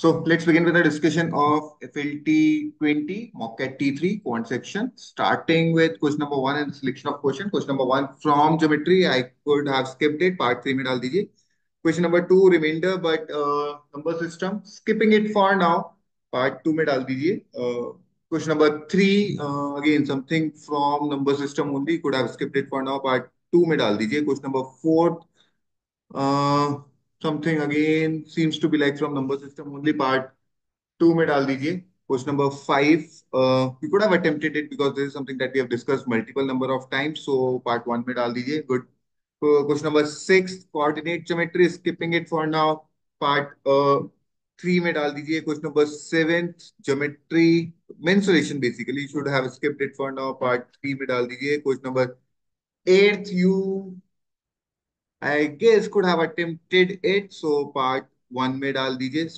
So let's begin with a discussion of FLT20 MOCAT T3 quant section, starting with question number one and selection of question. Question number one from geometry, I could have skipped it, part three mein dal dijiye. Question number two, remainder, but uh, number system, skipping it for now, part two mein dal dijiye. Uh, question number three, uh, again, something from number system only, could have skipped it for now, part two mein dal dijiye. Question number four, uh, Uh, something again seems to be like from number system only part 2 में डाल दीजिए number 5 uh, we could have attempted it because this is something that we have discussed multiple number of times so part 1 में डाल दीजिए uh, question number 6 coordinate geometry skipping it for now part uh, 3 में डाल दीजिए number 7 geometry mensuration basically you should have skipped it for now part 3 में डाल दीजिए question number 8 you I guess could have attempted it. So part one में डाल दीजिए।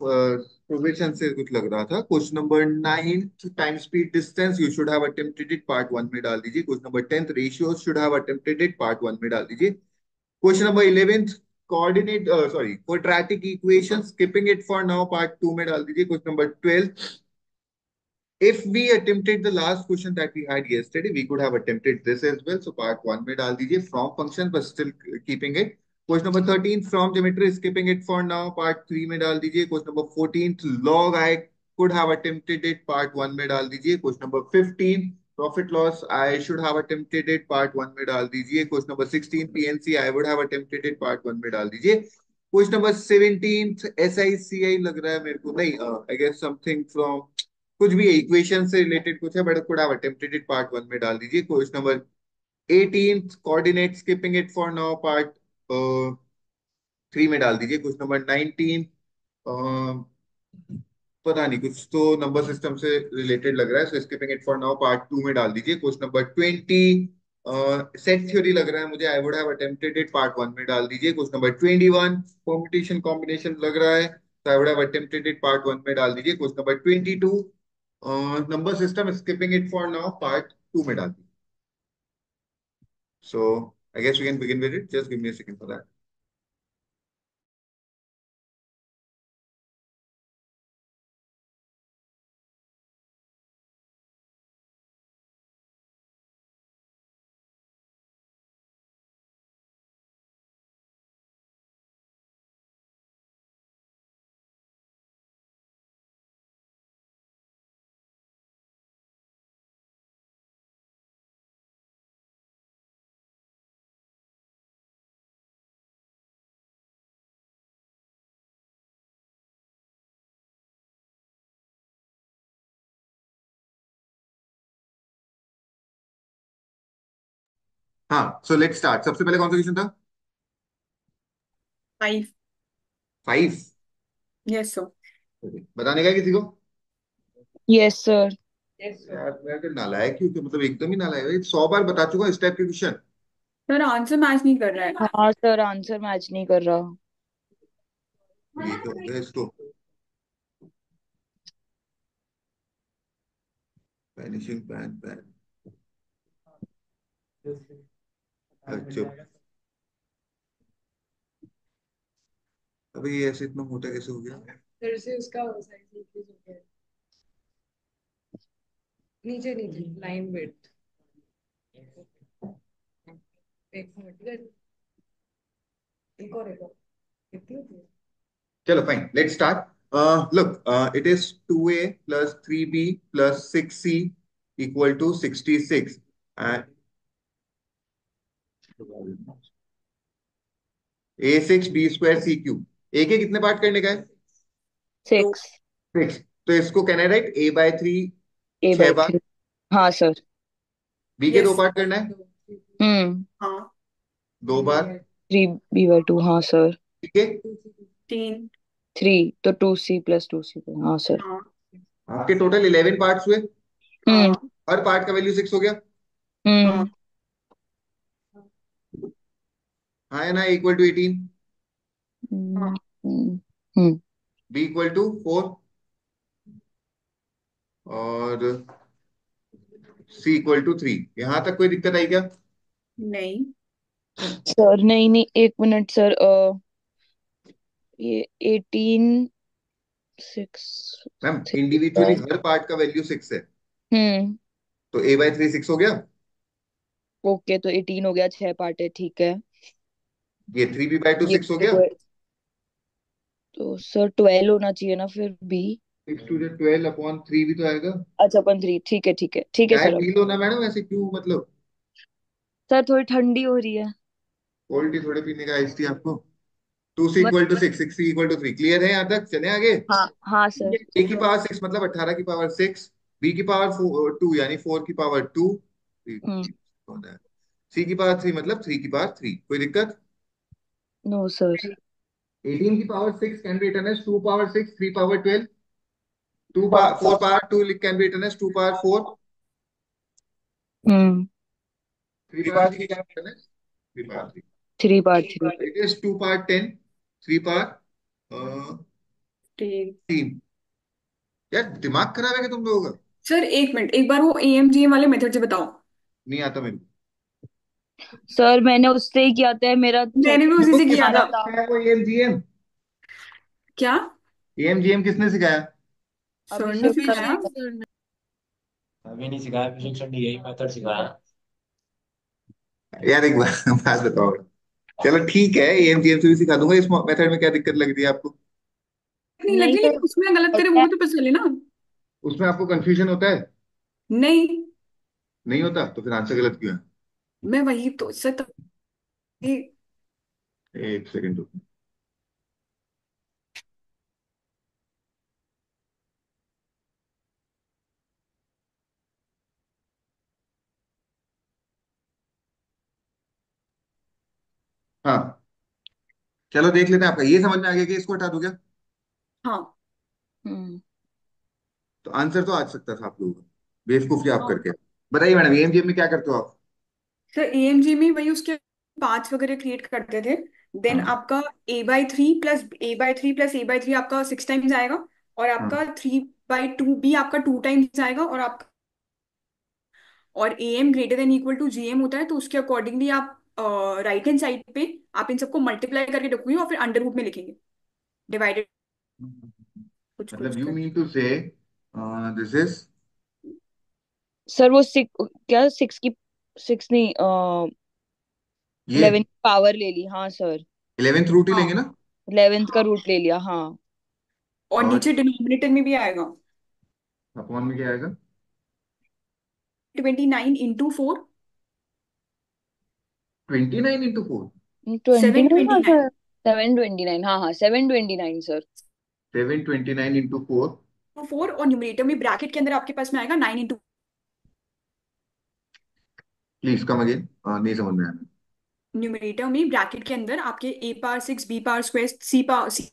Provision से कुछ लग रहा था। Question number nine time speed distance you should have attempted it part one में डाल दीजिए। Question number tenth ratio should have attempted it part one में डाल दीजिए। Question number eleventh uh, sorry quadratic equation skipping it for now. Part 2 में डाल दीजिए। Question number 12 if we attempted the last question that we had yesterday, we could have attempted this as well. So part one में डाल दीजिए from function, but still keeping it. Question number 13 from geometry, skipping it for now. Part three में डाल दीजिए. Question number 14 log I could have attempted it. Part one में डाल दीजिए. Question number 15 profit loss I should have attempted it. Part one में डाल दीजिए. Question number 16 PNC I would have attempted it. Part one में डाल दीजिए. Question number 17 SICI रहा है मेरे को नहीं. Uh, I guess something from कुछ भी इक्वेशन से रिलेटेड कुछ है but could have attempted it part one में डाल दीजिए। Question number 18 coordinate skipping it for now part three में डाल दीजिए। क्वेश्चन नंबर 19 uh, पता नहीं कुछ तो नंबर सिस्टम से रिलेटेड लग रहा है so skipping it for now part two में डाल दीजिए। क्वेश्चन नंबर 20 सेट थ्योरी लग रहा है मुझे I would have attempted it part one में डाल दीजिए। क्वेश्चन नंबर 21 परम्यूटेशन कॉम्बिनेशन लग रहा है तो I would have attempted it part one में डाल दीजिए। Question number 22 number system skipping it for now part two में डाल दी so I guess we can begin with it just give me a second for that हाँ so let start सबसे पहले कौन सा क्वेश्चन था? फाइव फाइव यस सर बताने का है किसी को? यस सर यस यार मैं तो नालायक क्यों क्यों मतलब एकदम ही नालायक है। सौ बार बता चुका इस टाइप के क्वेश्चन सर आंसर मैच नहीं कर रहा है। हाँ सर आंसर मैच नहीं कर रहा। ये तो हो गया इसको वैनिशिंग पैन पैन अच्छा अबे ये ऐसे इतना मोटा कैसे हो गया? फिर से उसका साइज़ इंक्रीज हो गया। नीचे नीचे लाइन विड्थ एक मिनट एक और एक और। कितनी चलो fine let start look it is 2a plus 3b plus 6c equal to 66 and a six B square C cube A के कितने पार्ट करने का है? सिक्स सिक्स तो इसको कहना है right A by three A छह बाय बार? हाँ सर बी के दो पार्ट करना है? हम्म. हाँ. दो बार? थ्री बी बाय टू हाँ सर ठीक है? तीन. थ्री तो two C plus two C हाँ सर हाँ. आपके टोटल इलेवन पार्ट्स हुए? हम्म. हाँ हर पार्ट का वैल्यू सिक्स हो गया? हम्म. हाँ हाँ है ना equal to eighteen B equal to four और सी इक्वल टू थ्री यहाँ तक कोई दिक्कत आई क्या? नहीं। सर नहीं नहीं एक मिनट सर अ, ये एटीन सिक्स मैम इंडिविजुअली हर पार्ट का वैल्यू सिक्स है। हम्म तो ए बाय थ्री सिक्स हो गया? ओके तो एटीन हो गया छह पार्ट है ठीक है। ये थ्री बी बाय टू ये सिक्स हो गया? तो सर ट्वेल्व होना चाहिए ना फिर B six two twelve upon three भी तो आएगा। अच्छा अपन थ्री ठीक है ठीक है ठीक है सर अब पी लो ना मैडम ऐसे क्यों मतलब? सर थोड़ी ठंडी हो रही है। कोल्ड टी थोड़े पीने का आइस टी आपको। Two C equal to six six equal to three clear है यहाँ तक? चले आगे? हाँ हाँ सर ए की पावर सिक्स मतलब अट्ठारह की पावर सिक्स बी की पावर टू यानी फोर की पावर टू सी की पावर थ्री मतलब थ्री की पावर थ्री कोई दिक्कत? नो सर एटीन की power six can be written as two power six three power twelve two power four power two can be written as two power four hmm three power three can be written as three power three three bar three it is two power ten three power ठीक तीन. यार दिमाग खराब है क्या तुम लोगों का? सर एक मिनट एक बार वो एएमजीएम वाले मेथड से बताओ। नहीं आता मेरे को। सर मैंने उससे ही किया था मेरा मैंने भी उसी से किया था। था। वो एएमजीएम क्या? एएमजीएम किसने सिखाया? सर ने अभिषेक सिखाया। सर अभी नहीं सिखाया फिजिक्स सर ने यही मेथड सिखाया। यार एक बात बात बताओ। चलो ठीक है एएमजीएम से भी सिखा दूँगा इस मेथड में क्या दिक्कत लग रही है आपको? नहीं नहीं लगी सर लेकिन उसमें गलत करे वो भी तो पता चले ना। उसमें आपको कंफ्यूजन होता है? नहीं। नहीं होता तो फिर आंसर गलत क्यों मैं वही तो सर तो ये एक सेकंड रुको। हाँ। चलो देख लेते हैं आपका। ये समझ में आ गया कि इसको हटा दूँ क्या? हाँ। हम्म। तो आंसर तो आ सकता था आप लोगों का। बेवकूफ़ी आप हाँ। करके। बताइए मैडम एमजीएम में क्या करते हो आप? सर एएमजी में वही उसके पार्ट्स वगैरह क्रिएट करते थे. देन हाँ। आपका A by three plus A by three plus A by three आपका सिक्स टाइम्स आएगा और हाँ। आपका थ्री बाई टू भी आपका टू टाइम्स आएगा और आपका और A M greater than equal to G M होता है तो उसके अकॉर्डिंगली आप राइट हैंड साइड पे आप इन सबको मल्टीप्लाई करके रखोगे और फिर अंडर रूट में लिखेंगे। डिवाइडेड कुछ मतलब कुछ यू कर mean to say this is sir वो सिक्स क्या सिक्स की सिक्स नहीं की पावर ले ली हाँ सर। इलेवेंथ रूट ही हाँ। लेंगे ना? इलेवेंथ का रूट ले लिया हाँ। और और नीचे डिनोमिनेटर में भी आएगा। अपॉन में क्या आएगा? Twenty nine into four twenty nine into four twenty seven nine twenty हाँ सर। सेवन ट्वेंटी नाइन हाँ हाँ seven twenty nine sir. Seven twenty nine into four four और न्यूमरेटर में ब्रैकेट के अंदर आपके पास में आएगा nine into please come again नहीं समझ में आया। न्यूमरेटर में ब्रैकेट के अंदर आपके A power six B power square C power C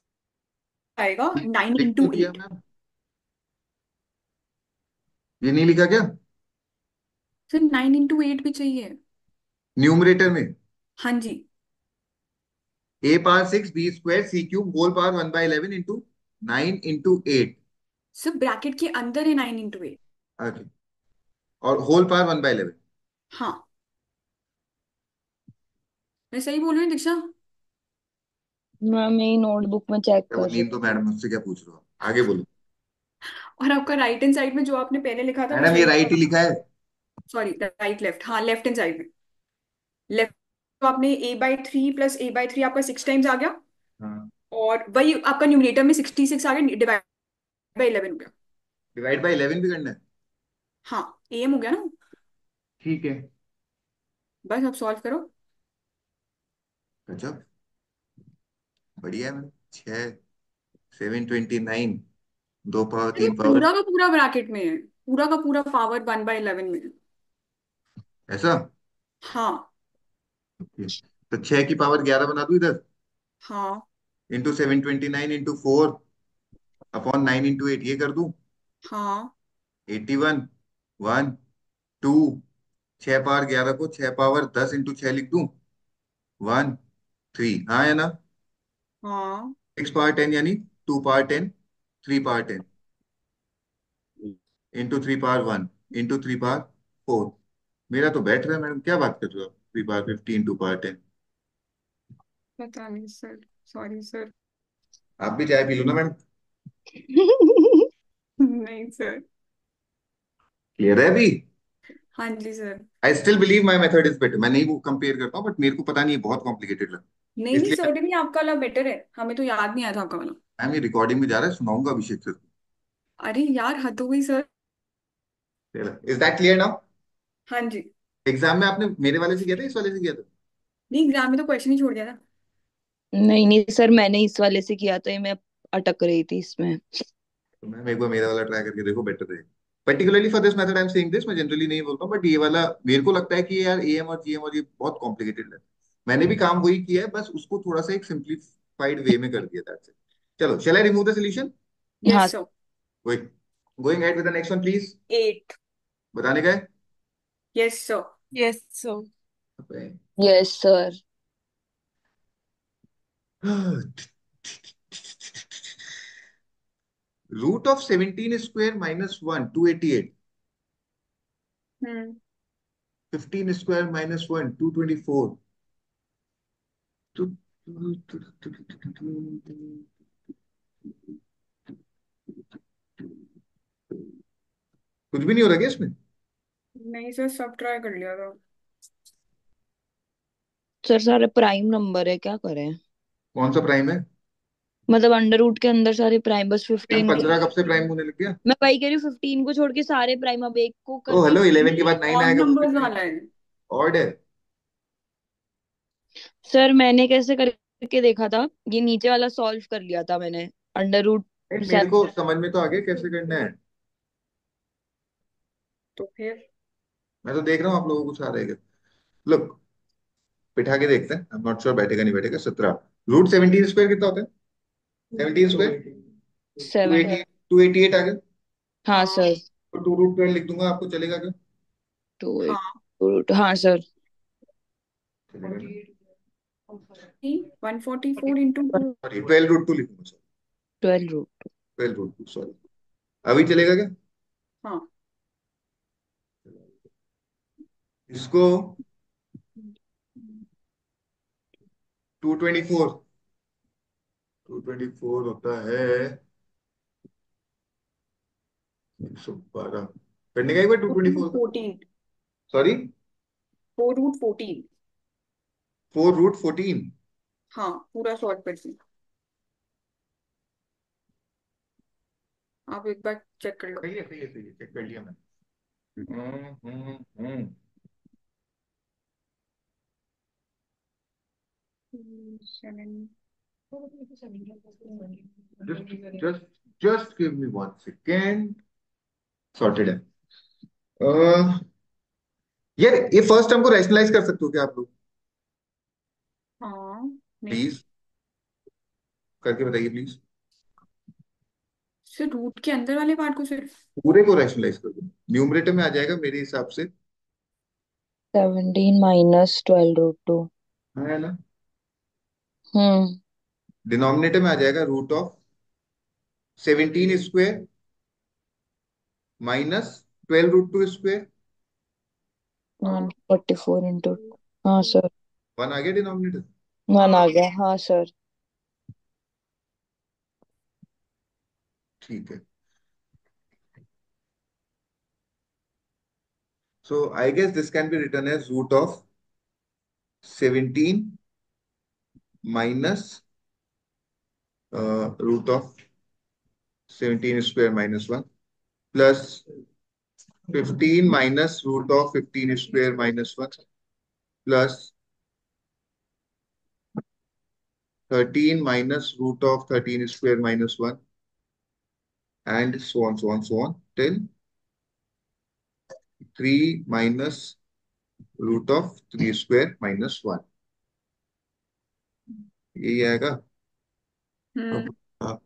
आएगा नाइन इंटू एट ये नहीं लिखा क्या? सर नाइन इंटू एट भी चाहिए। न्यूमरेटर में? हाँ जी। A power six B square C cube whole power one by eleven into nine into eight sir bracket के अंदर है नाइन इंटू एट ओके और whole power one by eleven हाँ। मैं सही बोल रही हूँ दीक्षा? मैं मेरी नोटबुक में चेक कर रही नींद तो मैडम मुझसे क्या पूछ रहे हो? आगे बोलो। और आपका राइट हैंड साइड में जो आपने पहले लिखा था वो मैडम ये सही राइट ही लिखा है? सॉरी राइट लेफ़्ट हाँ लेफ़्ट हैंड साइड में। लेफ़्ट तो आपने A by three plus A by three आपका सिक्स टाइम्स आ गया। हाँ। और वही आपका न्यूमरेटर में सिक्सटी सिक्स आ गया डिवाइड बाई इलेवन हो गया। डिवाइड बाई इलेवन भी करना है? हाँ एम हो गया ना? ठीक है। बस अब सॉल्व करो। गजब। बढ़िया है। मैम सेवन ट्वेंटी नाइन दो पावर तीन पावर पूरा का पूरा ब्रैकेट में है। पूरा का पूरा पावर वन बाई इलेवन में है। ऐसा? हाँ। ओके। तो छह की पावर ग्यारह बना दूँ इधर? हाँ। Into seven twenty nine into four upon nine into eight ये कर दूँ? हाँ। एट्टी वन वन टू छह पावर ग्यारह को छह पावर दस इंटू छह लिख दूँ? वन थ्री हाँ है ना? हाँ। सिक्स पावर टेन यानी two power ten three power ten into three power one into three power four मेरा तो बैठ रहा है मैडम। क्या बात कर रहे हो three power fifty into power ten पता नहीं सर। Sorry sir. आप भी चाय पी लो ना मैडम। नहीं सर। क्लियर है अभी? हाँ जी sir I still believe my method is better मैं नहीं वो कंपेयर करता हूँ बट मेरे को पता नहीं है बहुत कॉम्प्लिकेटेड लगा नहीं नहीं इसलिए सर्टेनली आपका वाला बेटर है। हमें तो याद नहीं आया था आपका वाला। मैम ये रिकॉर्डिंग में जा रहा है सुनाऊँगा अभिषेक सर अरे यार हद हो गई sir is that clear now हाँ जी। एग्ज़ाम में आपने मेरे वाले से किया था इस वाले से किया था? नहीं एग्ज़ाम में तो क्वेश्चन ही छोड़ दिया था। नहीं नहीं सर मैंने इस वाले से किया था ये मैं अटक रही थी इसमें। तो मैम एक बार मेरा वाला ट्राई करके देखो बेटर है particularly for this method I am saying this मैं जनरली नहीं बोलता बट ये वाला मेरे को लगता है कि यार एएम और जीएम और ये बहुत कॉम्प्लिकेटेड है। मैंने भी काम वही किया है बस उसको थोड़ा सा एक सिंप्लीफाइड वे में कर दिया था चलो shall I remove the solution yes sir going at with the next one please eight बताने का है? Yes sir yes sir yes sir root of 17 square minus one two eighty eight hmm 15 square minus one two twenty four कुछ भी नहीं हो रहा क्या इसमें? नहीं सर सब ट्राई कर लिया था। सर सारे प्राइम नंबर है क्या करें? कौन सा प्राइम है? मतलब अंडर रूट के अंदर सारे प्राइम बस फिफ्टीन पंद्रह कब से प्राइम होने लग गया? मैं वही कह रही हूँ फिफ्टीन को छोड़ के सारे प्राइम अब एक को कर ओ हेलो इलेवन के बाद नाइन आएगा नंबर्स वाला है। ऑड है। सर मैंने कैसे करके देखा था? ये नीचे वाला सॉल्व कर लिया था मैंने अंडर रूट नहीं, मेरे को समझ में तो आ गया कैसे करना है। तो फिर? मैं तो देख रहा हूँ आप लोगों को कुछ आ रहेगा लुक बिठा के देखते हैं। आई एम नॉट श्योर बैठेगा नहीं बैठेगा सत्रह। रूट सेवनटीन स्क्वायर कितना होता है? Seventeen square two eighty eighty आ गया हाँ सर तो टू रूट ट्वेल्व लिख दूँगा आपको चलेगा क्या? टू हाँ। रूट हाँ sir one forty four into sorry twelve root two लिखूँगा sorry twelve root twelve root two sorry अभी चलेगा क्या? हाँ। इसको two twenty four two twenty four होता है। एक सौ बारह। करने का एक बार two twenty four fourteen sorry four root fourteen four root fourteen हाँ पूरा सॉल्व कर दी आप एक बार चेक कर लो। सही है सही है सही है। चेक कर लिया मैंने। हम्म हम्म hmm. Just just just give me one second. Sorted है. Uh, यार ये फ़र्स्ट टर्म को रैशनलाइज कर सकते हो क्या आप लोग? हाँ प्लीज़ करके बताइए प्लीज़ सिर्फ़ रूट के अंदर वाले पार्ट को सिर्फ़। पूरे को रैशनलाइज कर दो। न्यूमरेटर में आ जाएगा मेरे हिसाब से। Seventeen minus twelve root two है ना? हम्म। डिनोमिनेटर में आ जाएगा root of seventeen square minus twelve root two square. One forty four into हाँ सर। वन आ गया डिनोमिनेटर? वन आ गया हाँ सर। ठीक है। So I guess this can be written as root of 17 minus uh, root of 17 square minus 1 plus 15 minus root of 15 square minus 1 plus 13 minus root of 13 square minus 1 and so on so on so on till 3 minus root of 3 square minus 1 यही आएगा हम्म अब आप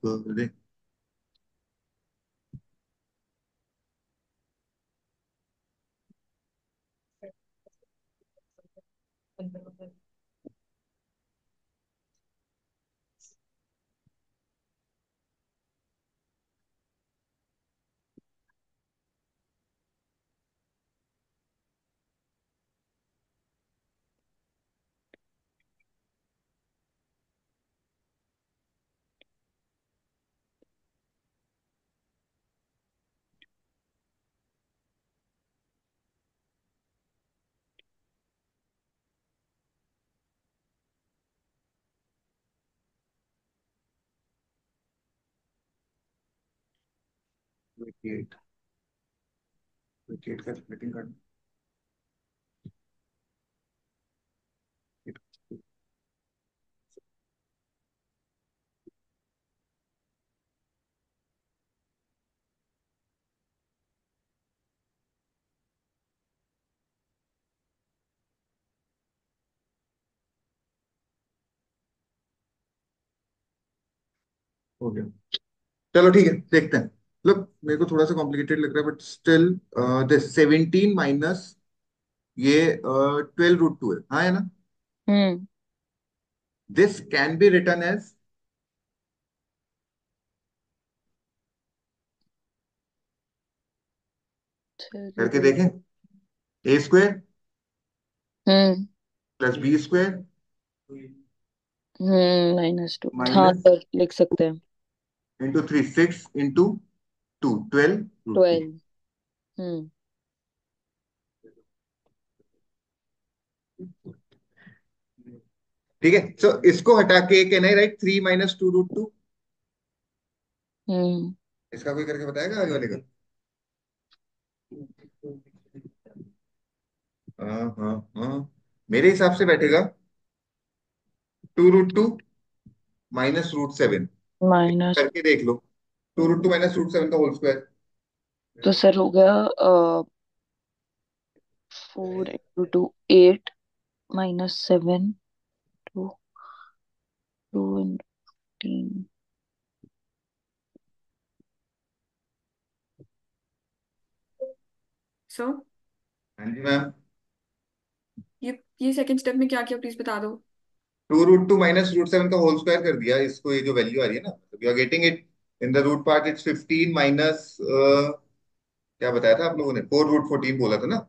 28 28 का हो गया चलो ठीक है देखते हैं। लुक मेरे को थोड़ा सा कॉम्प्लिकेटेड लग रहा है बट स्टिल दिस 17 माइनस ये ट्वेल्व रूट टू है। हाँ है ना? हम्म। This can be written as करके देखें। A square hmm. Plus B square hmm minus two हाँ माइनस सर लिख सकते हैं। Into three six into two twelve twelve. Hmm. ठीक है सो इसको हटा के can I write three minus two root two hmm. इसका कोई करके बताएगा आगे वाले का? हाँ हाँ हाँ। मेरे हिसाब से बैठेगा। Two root two minus root seven minus करके देख लो। Two root two minus root seven का होल स्क्वायर तो सर हो गया four into two eight minus seven two two into fifteen so हाँ जी मैम ये ये सेकंड स्टेप में क्या किया प्लीज़ बता दो. Two root two minus root seven का होल स्क्वायर कर दिया इसको ये जो वैल्यू आ रही है ना you are getting it in the root part it's fifteen minus क्या बताया था आप लोगों ने? फोर रूट फोर्टीन बोला था ना?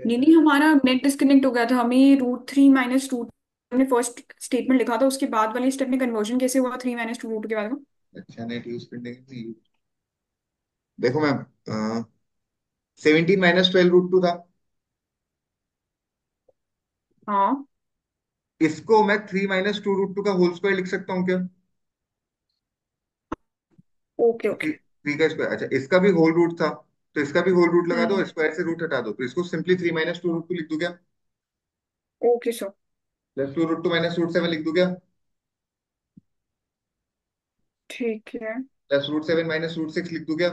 नहीं नहीं हमारा नेट डिस्कनेक्ट हो गया था। हमें रूट थ्री माइनस रूट हमने फ़र्स्ट स्टेटमेंट लिखा था उसके बाद वाले स्टेप में कन्वर्जन कैसे हुआ थ्री माइनस टू रूट के बाद? में अच्छा नेट यूज़ करने के लिए देखो ma'am seventeen minus twelve root two था। हाँ। इसको मैं three minus two root two का होल स्क्वायर लिख सकता हूँ क्या? ओके ओके थ्री का स्क्वायर अच्छा इसका भी होल रूट था तो इसका भी होल रूट लगा दो हम्म। स्क्वायर से रूट हटा दो तो इसको simply three minus two root two लिख दो क्या? Okay sir plus two root two minus root seven लिख दो क्या? ठीक है। Plus root seven minus root six लिख दो क्या?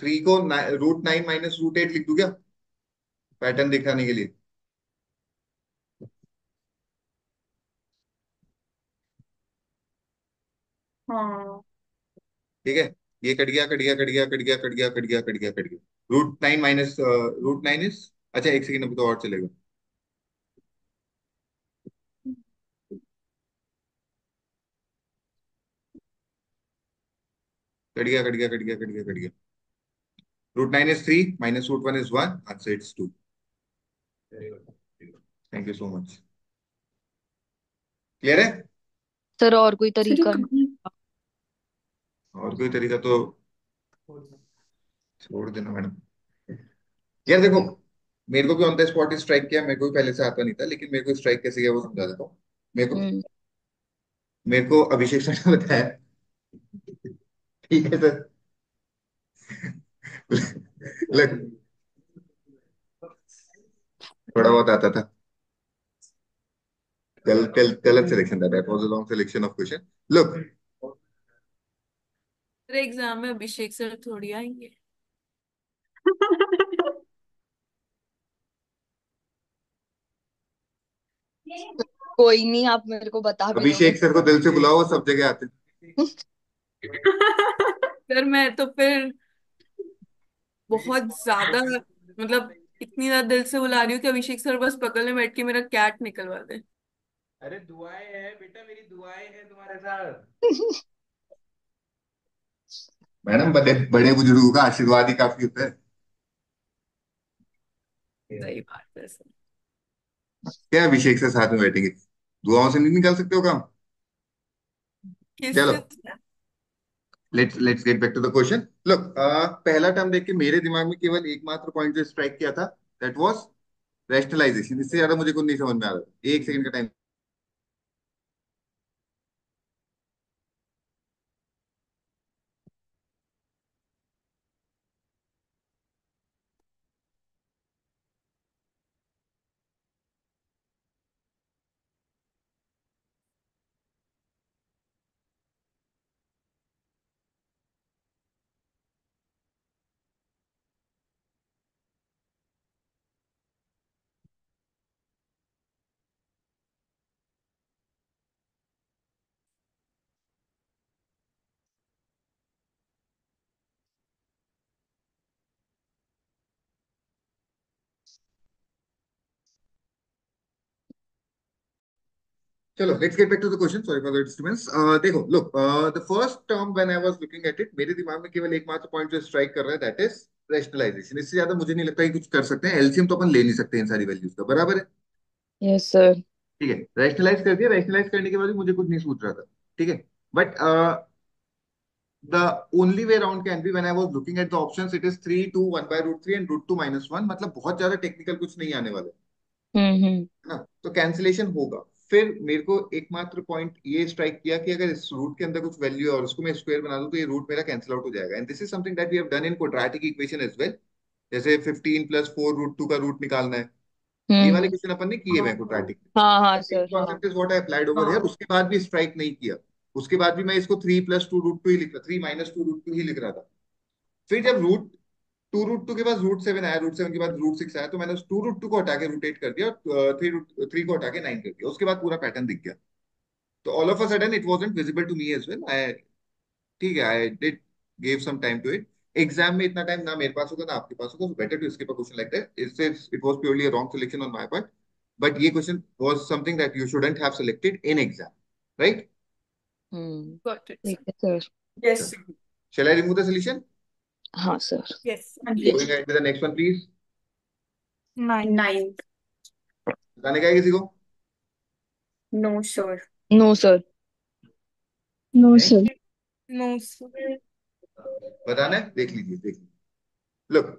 थ्री को root nine minus root eight लिख दू क्या पैटर्न दिखाने के लिए हाँ ठीक है ये कट गया कट गया कट गया कट गया कट गया कट गया कट गया कट गया root nine minus root nine is अच्छा एक सेकेंड अभी तो और चलेगा कट गया कट गया कट गया कट गया कट गया root nine is three minus root one is one answer it's two thank you so much clear है? सर और कोई सर ये तरीका कहाँ- और कोई तरीका तो छोड़ देना मैडम। यार देखो मेरे को भी ऑन द स्पॉट स्ट्राइक किया मेरे को भी पहले से आता नहीं था लेकिन मेरे को स्ट्राइक कैसे किया वो समझा देता हूँ। मेरे को हम्म। मेरे को अभिषेक सर ने बताया। ठीक है सर लग थोड़ा बहुत आता था। गल, गल, गलत सिलेक्शन था। That was a long selection of question look मेरे एग्ज़ाम में अभिषेक सर थोड़ी आएँगे। कोई नहीं आप मेरे को बता भी अभिषेक सर को दिल से बुलाओ वो सब जगह आते हैं। सर मैं तो फिर बहुत ज़्यादा मतलब इतनी ज़्यादा दिल से बुला रही हूँ कि अभिषेक सर बस बगल में बैठ के मेरा कैट निकलवा दे। अरे दुआएँ हैं बेटा मेरी दुआएँ हैं तुम्हारे साथ। मैडम बड़े बड़े बुज़ुर्गों का आशीर्वाद ही काफ़ी होता है। सही बात है सर। क्या अभिषेक से साथ में बैठेंगे? दुआओं से नहीं निकाल सकते हो काम? किस चलो। से? Let's let's get back to the question look पहला टर्म देख के मेरे दिमाग में केवल एकमात्र पॉइंट जो स्ट्राइक किया था दैट वाज रैशनलाइजेशन इससे ज़्यादा मुझे कुछ नहीं समझ में आ रहा। एक सेकंड का टाइम चलो let's get back to the question sorry for the disturbance देखो look the first term when I was looking at it मेरे दिमाग में केवल एकमात्र पॉइंट जो स्ट्राइक कर रहा है दैट इज़ रैशनलाइजेशन इससे ज़्यादा मुझे नहीं लगता कि कुछ कर सकते हैं. एलसीएम तो अपन ले नहीं सकते इन सारी वैल्यूज़ का बराबर है? यस सर ठीक है रैशनलाइज कर दिया. रैशनलाइज करने के बाद भी मुझे कुछ नहीं सूझ रहा था. ठीक है? But the only way around can be when I was looking at the options, it is 3, 2, 1 by root 3 and root 2 minus 1. मतलब बहुत ज़्यादा टेक्निकल कुछ नहीं आने वाला। हम्म हम्म। है ना? तो कैंसिलेशन होगा। फिर मेरे को एकमात्र पॉइंट ये स्ट्राइक किया कि अगर इस रूट के अंदर कुछ वैल्यू है और उसको मैं स्क्वायर बना दूँ तो ये रूट मेरा कैंसिल आउट हो जाएगा। And this is something that we have done in quadratic equation as well जैसे 15 प्लस 4 रूट 2 का रूट निकालना है। ये हम्म वाले क्वेश्चन अपन ने किए हुए क्वाड्रेटिक हाँ। हाँ सर हाँ। Concept is what I applied over here उसके बाद भी स्ट्राइक नहीं किया। उसके बाद भी मैं इसको three plus two root two ही लिख रहा थ्री माइनस 2 रूट 2 ही लिख रहा था। फिर जब रूट टू रूट टू के बाद रूट सेवन आया रूट सेवन के बाद रूट सिक्स आया तो मैंने टू रूट टू को हटा के रूट एट कर दिया थ्री रूट थ्री को हटा के नाइन कर दिया। उसके बाद पूरा पैटर्न दिख गया। तो all of a sudden it wasn't visible to me as well I ठीक है I did give some time to it exam में इतना टाइम ना मेरे पास होगा, ना आपके पास होगा better to skip a question like that इससे it was purely a wrong selection on my part but ये question was something that you shouldn't have selected in exam right hmm got it ठीक sir हाँ sir yes next one please no sir no sir no sir no sir बताने देख लीजिए देख लीजिए look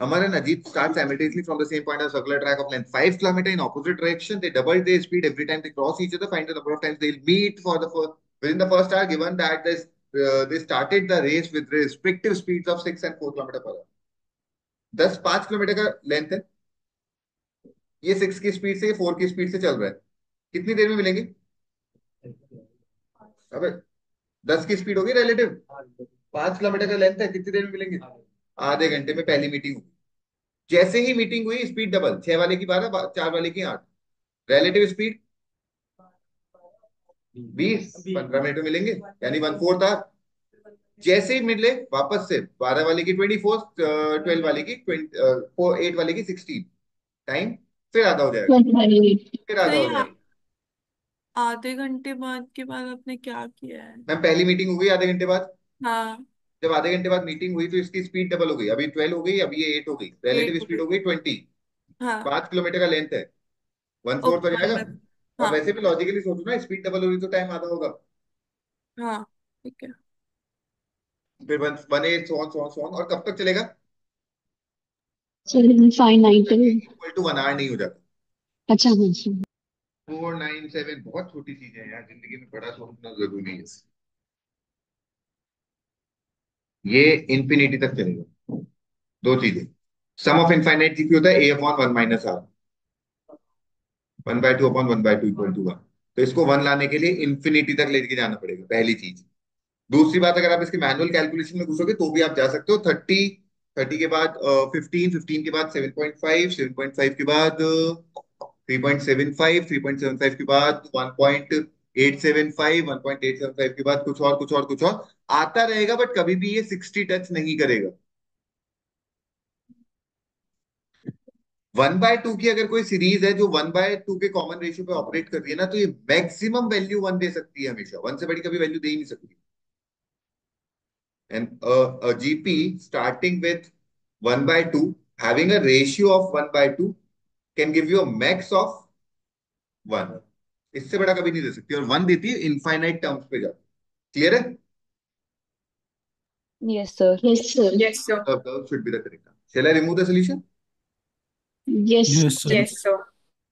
Amar and Ajit start simultaneously from the same point on circular track of length 5 km in opposite direction. They double their speed every time they cross each other. Find the number of times they'll meet for the first within the first hour. Given that this uh, they started the race with respective speeds of 6 and 4 km per hour. 10 5 kilometre का length है ये 6 की speed से 4 की speed से चल रहा है कितनी देर में मिलेंगे अबे 10 की स्पीड होगी रिलेटिव 5 किलोमीटर का लेंथ है कितनी देर में मिलेंगे आधे घंटे में पहली मीटिंग हुई जैसे ही मीटिंग हुई स्पीड डबल छह वाले की बारह चार वाले की आठ। रिलेटिव स्पीड बीस पंद्रह मिनट में मिलेंगे यानी वन फोर्थ आवर जैसे ही मिले वापस से बारह वाले की ट्वेंटी फोर ट्वेल्व वाले की ट्वेंटी एट वाले की सिक्सटीन टाइम फिर आधा हो जाएगा। फिर आधा हो जाएगा। आधे घंटे बाद के बाद आपने क्या किया है? मैम पहली मीटिंग हो गई आधे घंटे बाद? हाँ। जब आधे घंटे बाद मीटिंग हुई तो इसकी स्पीड डबल हो गई। अभी ट्वेल्व हो गई अभी ये एट हो गई। रिलेटिव स्पीड हो गई ट्वेंटी हाँ। पाँच किलोमीटर का लेंथ है। वन फोर्थ हो जाएगा। और हाँ। वैसे भी लॉजिकली सोचो ना स्पीड डबल हो रही तो टाइम आधा होगा। हाँ ठीक है। फिर one one eight so on so on so on और कब तक चलेगा? इक्वल टू वन आवर नहीं हो जाता। अच्छा हाँ फोर नाइन सेवन बहुत छोटी चीज़ें हैं यार ज़िंदगी में बड़ा सोचना ज़रूरी है। ये इंफिनिटी तक चलेगा। दो चीज़ें। सम ऑफ़ इनफाइनाइट जीपी होता है? A upon one minus R one by two upon one by two equal to one तो इसको वन लाने के लिए इंफिनिटी तक लेके जाना पड़ेगा, पहली चीज़। दूसरी बात अगर आप इसके मैनुअल कैलकुलेशन में घुसोगे तो भी आप जा सकते हो। थर्टी थर्टी के बाद फिफ्टीन फिफ्टीन के बाद seven point five seven point five के बाद three point seven five three point seven five के बाद one point eight seven five, one point eight seven five के बाद कुछ और कुछ और कुछ और। आता रहेगा बट कभी भी ये सिक्सटी टच नहीं करेगा। वन बाय टू की अगर कोई सीरीज़ है जो वन बाय टू के कॉमन रेशियो पे ऑपरेट कर रही है ना तो ये मैक्सिमम वैल्यू वन दे सकती है हमेशा। वन से बड़ी कभी वैल्यू दे ही नहीं सकती। A GP starting with 1 by 2 having a ratio of 1 by 2 can give you a max of 1 इससे बड़ा कभी नहीं दे सकती और वन देती है इनफाइनाइट टर्म्स पे जाती क्लियर है?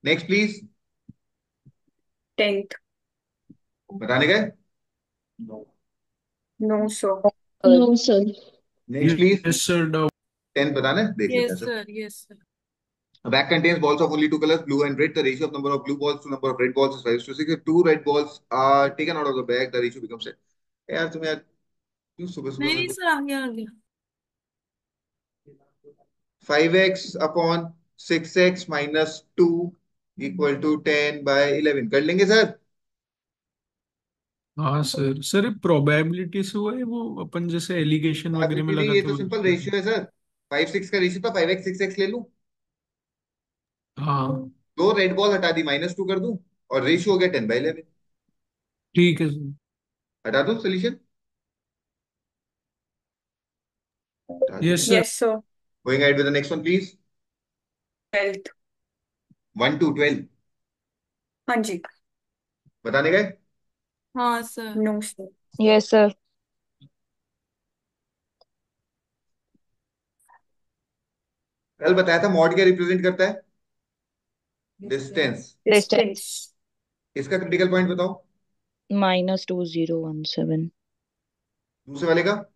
नेक्स्ट प्लीज़ 10th बताने गए? No sir next please yes बताने? देखिए sir yes sir A bag contains balls of only two colors, blue and red. The ratio of number of blue balls to number of red balls is 5 to 6. If two red balls are taken out of the bag, the ratio becomes 10. यार तुम यार क्यों सुबह सुबह नहीं sir आ गया आ गया 5x upon 6x minus 2 equal to 10 by 11 कर लेंगे सर हाँ सर सर प्रोबेबिलिटी से हुआ है वो अपन जैसे एलिगेशन वगैरह में Probability ये तो सिंपल रेशियो है सर 5 6 का रेशियो था 5x 6x ले लूँ हाँ दो रेड बॉल हटा दी माइनस टू कर दूँ और रेशियो हो गया 10 by 11 ठीक है सर हटा दूँ सोल्यूशन हटा yes sir Yes, sir. Going ahead with the next one, please. Twelfth. 1 to 12. हाँ जी. बताने गए हाँ sir No, sir. Yes, sir. कल बताया था मॉड क्या रिप्रेजेंट करता है डिस्टेंस Distance. इसका क्रिटिकल पॉइंट बताओ। Minus 2017 दूसरे वाले का?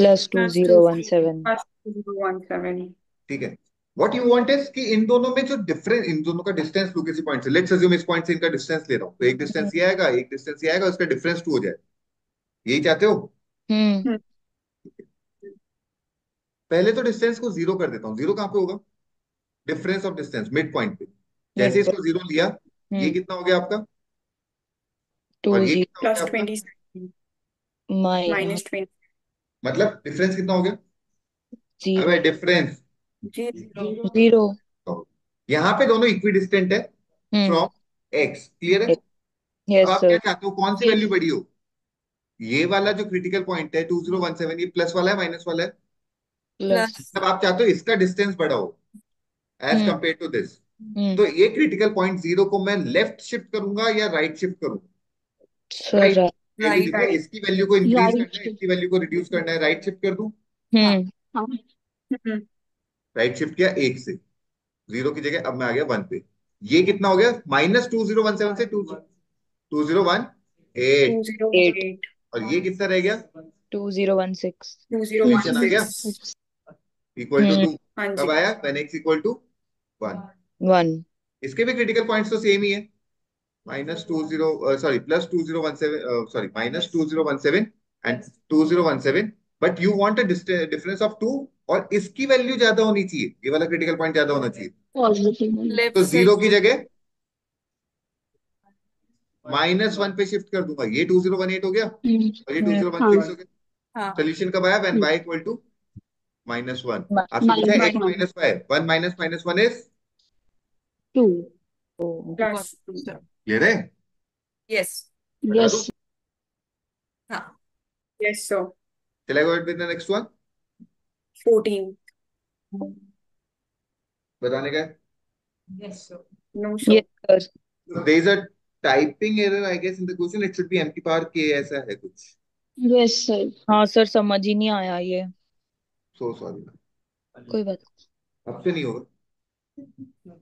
2017. Plus two one seven. ठीक है। व्हाट यू वांट इज़ कि इन दोनों में जो डिफरेंस इन दोनों का डिस्टेंस लू किसी पॉइंट से लेट्स अज्यूम इस पॉइंट से इनका डिस्टेंस ले रहा हूँ। तो एक डिस्टेंस ये आएगा एक डिस्टेंस ये आएगा उसका डिफरेंस टू हो जाए। यही चाहते हो? Hmm. पहले तो डिस्टेंस को ज़ीरो कर देता हूँ। ज़ीरो कहाँ पे होगा? Difference of distance mid point पे। जैसे इसको ज़ीरो लिया? ये Hmm. कितना हो गया आपका? Two और ये कितना हो Plus गया आपका minus minus twenty. मतलब डिफरेंस कितना हो गया? zero अबे डिफरेंस ज़ीरो zero. यहाँ पे दोनों इक्वी डिस्टेंट है. फ्रॉम एक्स क्लियर है? Yes, अब आप sir. क्या चाहते हो? कौन सी वैल्यू बड़ी हो? ये वाला जो क्रिटिकल पॉइंट है 2017 ये प्लस वाला है माइनस वाला है. प्लस मतलब आप चाहते हो इसका डिस्टेंस बड़ा हो एज. Compare to this. तो ये क्रिटिकल पॉइंट ज़ीरो को मैं लेफ़्ट शिफ्ट करूँगा या राइट शिफ्ट करूँगा? Sir, राइट राइट इसकी वैल्यू को इंक्रीज करना है इसकी वैल्यू को रिड्यूस करना है राइट शिफ्ट कर दूँ. राइट शिफ्ट किया एक से। ज़ीरो की जगह अब मैं आ गया वन पे। ये कितना हो गया? Minus two zero one seven से two two zero one eight eight. और ये कितना रह गया? Six. Two zero Solution one आ गया। six. Equal to. टू कब आया? When x equal to one One. इसके भी क्रिटिकल पॉइंट्स तो सेम ही है। Minus two zero sorry plus two zero one seven sorry minus two zero one seven and two zero one seven but you want a difference of two और इसकी value ज़्यादा होनी चाहिए। ये वाला क्रिटिकल पॉइंट ज़्यादा होना चाहिए। तो ज़ीरो की जगह माइनस वन पे शिफ्ट कर दूँगा। ये टू ज़ीरो वन एट हो गया. और ये टू ज़ीरो वन हाँ. सिक्स हो गया। हाँ। सोल्यूशन कब आया? When y equal to minus one आपसे पूछा है one. Minus y one minus minus one is Two. Oh. Plus clear है यस बता Yes. दूँ हाँ yes, sir. चला go with the next one Fourteen. बताने का No, sir. Yes, sir. There is a typing error I guess in the question it should be empty power के ऐसा है कुछ Yes, sir. हाँ सर समझ ही नहीं आया ये सो सॉरी कोई बात अब से नहीं होगा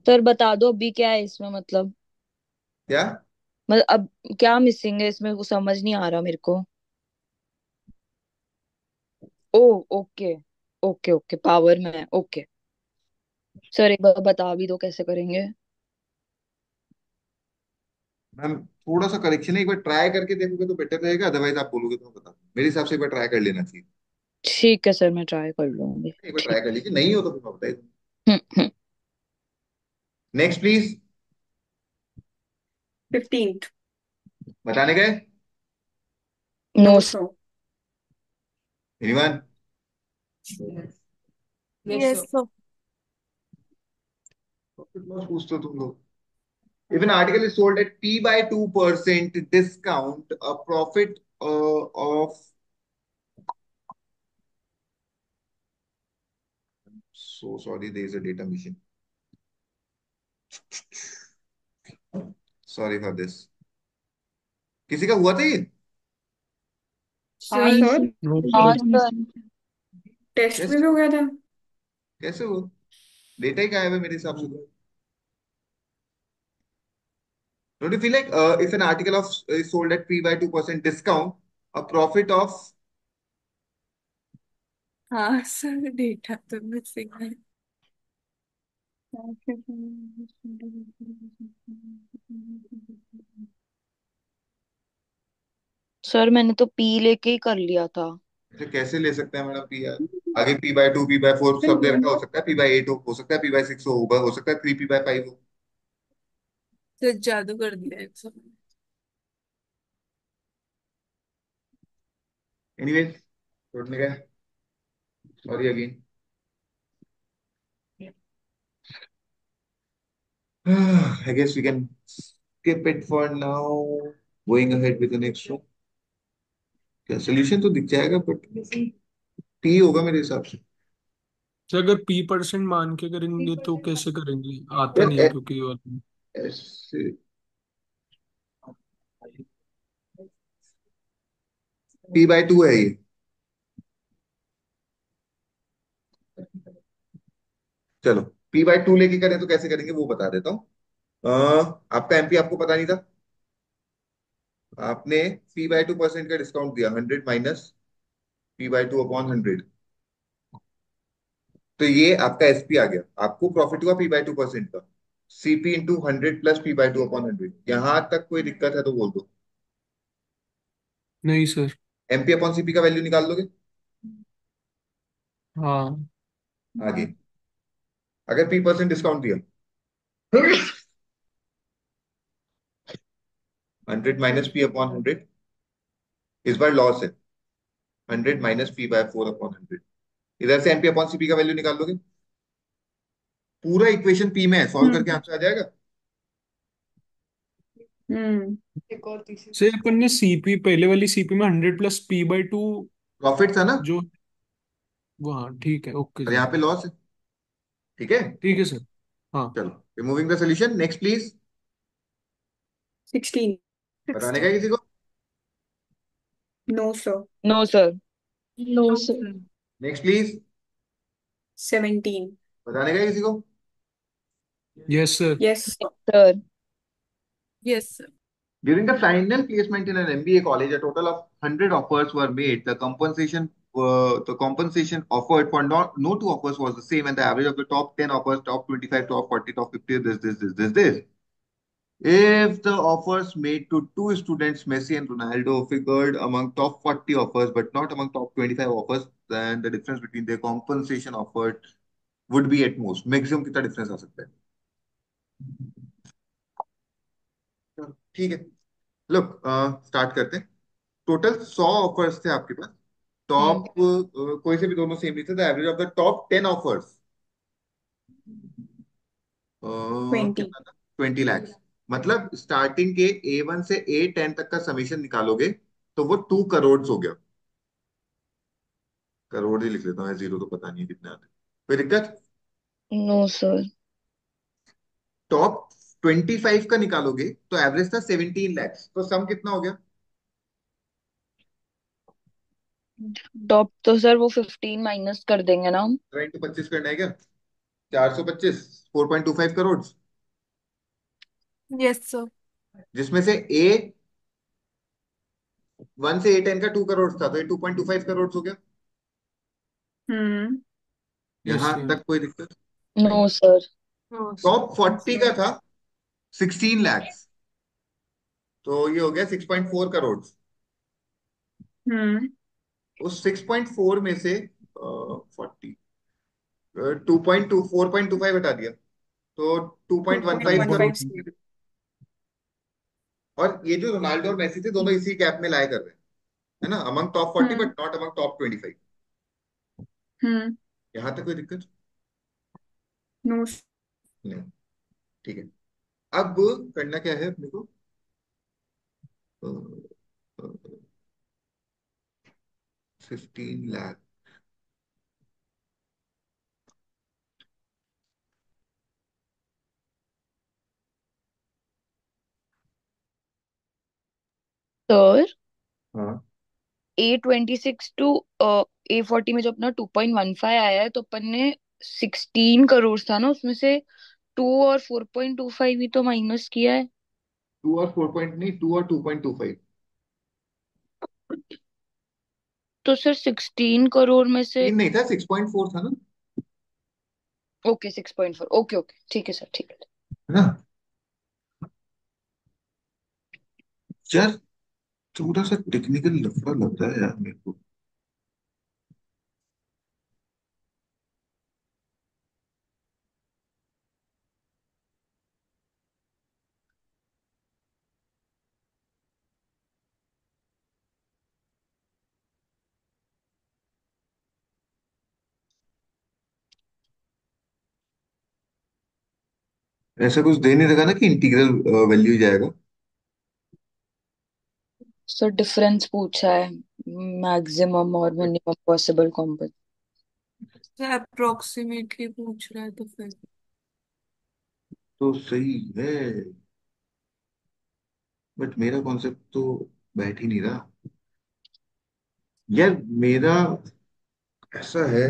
सर बता दो अभी क्या है इसमें मतलब? क्या? मतलब अब क्या मिसिंग है इसमें? वो समझ नहीं आ रहा मेरे को। Oh okay okay okay power में है ओके सर एक बार बता भी दो कैसे करेंगे। मैम थोड़ा सा करेक्शन है एक बार ट्राई करके देखोगे तो बेटर रहेगा अदरवाइज़ आप बोलोगे तो मैं बता मेरे हिसाब से एक बार ट्राई कर लेना चाहिए। ठीक है सर मैं ट्राई कर लूँगी। एक बार ट्राई कर लीजिए नहीं हो तो फिर मैं बताई हम्म हम्म। Next please Fifteenth. बताने गए no No, sir. Anyone yes sir पूछते हो तुम लोग If an article is sold at P by 2% discount, a profit uh, of so sorry, there is a data mission. Sorry for this. किसी का हुआ था ये हाँ, सर हाँ सर सर Yes. में भी हो गया था. कैसे हुआ डेटा ही गायब है मेरे हिसाब से तो Don't you feel like uh, if an article of is sold at P by 2% discount, a profit of हाँ सर डेटा तो मिसिंग है सर मैंने तो पी लेके ही कर लिया था। ऐसे कैसे ले सकते हैं मैडम पी यार? आगे p by two p by four सब दे रखा हो सकता है। पी बाय एट हो, हो सकता है। पी बाय सिक्स हो होगा हो सकता है। थ्री पी बाय फाइव हो। सर जादू कर दिया है सब एनीवेज छोड़ने का sorry again I guess we can skip it for now. Going ahead with the next one. क्या सोल्यूशन तो दिख जाएगा बट टी होगा मेरे हिसाब से। तो अगर पी परसेंट मान के करेंगे तो कैसे करेंगे? आता नहीं है क्योंकि वो ऐसे। पी बाय टू है ये। चलो। पी बाय टू लेके करें तो कैसे करेंगे वो बता देता हूँ। आपका एमपी आपको पता नहीं था? आपने पी बाय टू परसेंट का डिस्काउंट दिया hundred minus p by two upon hundred तो ये आपका एसपी आ गया। आपको प्रॉफिट हुआ पी बाय टू परसेंट का। CP into hundred plus p by two upon hundred यहाँ तक कोई दिक्कत है तो बोल दो। नहीं सर। एमपी अपॉन सीपी का वैल्यू निकाल लोगे हाँ। आगे। अगर पी परसेंट डिस्काउंट दिया। Hundred minus p upon hundred इस बार लॉस है। Hundred minus p by four upon hundred इधर से एमपी अपॉन सीपी का वैल्यू निकाल लोगे। पूरा इक्वेशन पी में है। सॉल्व करके हम्म आंसर आ जाएगा। हम्म। से अपन ने सीपी पहले वाली सीपी में hundred plus p by two profit था ना? जो वो हाँ ठीक है ओके यहाँ पे लॉस है। ठीक है ठीक है सर हाँ चलो removing the solution next please sixteen बताने का किसी को no sir no sir No, sir. Next please seventeen बताने का किसी को yes sir yes sir yes sir During the final placement in an MBA college, a total of 100 offers were made. The compensation, uh, the compensation offered for not, no two offers was the same, and the average of the top 10 offers, top 25, top 40, top 50, this, this, this, this, this. If the offers made to two students, Messi and Ronaldo, figured among top 40 offers, but not among top 25 offers, then the difference between their compensation offered would be at most. Maximum कितना difference आ सकता है? चलो, ठीक है look start करते हैं total सौ ऑफर्स थे आपके पास टॉप कोई से भी दोनों सेम नहीं थे the average of the top ten offers twenty lakhs मतलब स्टार्टिंग के ए वन से ए टेन तक का समीशन निकालोगे तो वो टू करोड़ हो गया. करोड़ ही लिख लेता हूँ ज़ीरो तो पता नहीं कितने आते। कोई दिक्कत? No sir top twenty five का निकालोगे तो एवरेज था सेवनटीन लैक्स तो सम कितना हो गया? टॉप तो सर वो फिफ्टीन माइनस कर देंगे ना हम। इंटू पच्चीस करना है क्या? चार सौ पच्चीस four point two five crore yes sir जिसमें से ए वन से ए टेन का टू करोड़ था तो ये two point two five crore हो गया। हम्म यहाँ तक कोई दिक्कत? नो सर टॉप फोर्टी का था सिक्सटीन लैक्स तो ये हो गया सिक्स पॉइंट फोर करोड़ हम्म उस सिक्स पॉइंट फोर में से forty two point two four point two five हटा दिया। तो टू पॉइंट वन फाइव 2.15 और ये जो रोनाल्डो और मेसी थे दोनों इसी कैप में लाया कर रहे हैं। है ना? Among top forty but not among top twenty five hmm. यहाँ तक कोई दिक्कत? नो नहीं। ठीक है। अब करना क्या है अपने को? फिफ्टीन लाख सर हाँ। A twenty six to A forty में जो अपना टू पॉइंट वन फाइव आया है तो अपन ने सिक्सटीन करोड़ था ना उसमें से टू और फोर पॉइंट टू फाइव ही तो माइनस किया है। टू और फोर पॉइंट नहीं टू और टू पॉइंट टू फाइव तो सर सिक्सटीन करोड़ में से नहीं था सिक्स पॉइंट फोर था ना। Okay six point four okay okay ठीक है सर ठीक है। ना? यार थोड़ा सा टेक्निकल लफड़ा लग रहा है यार मेरे को। ऐसा कुछ दे नहीं रखा ना कि इंटीग्रल वैल्यू जाएगा। सर डिफरेंस पूछा है मैक्सिमम और मिनिमम पॉसिबल कॉम्पोनेंट अप्रोक्सीमेटली पूछ रहा है तो फिर। तो सही है। बट मेरा कॉन्सेप्ट तो बैठ ही नहीं रहा। यार मेरा ऐसा है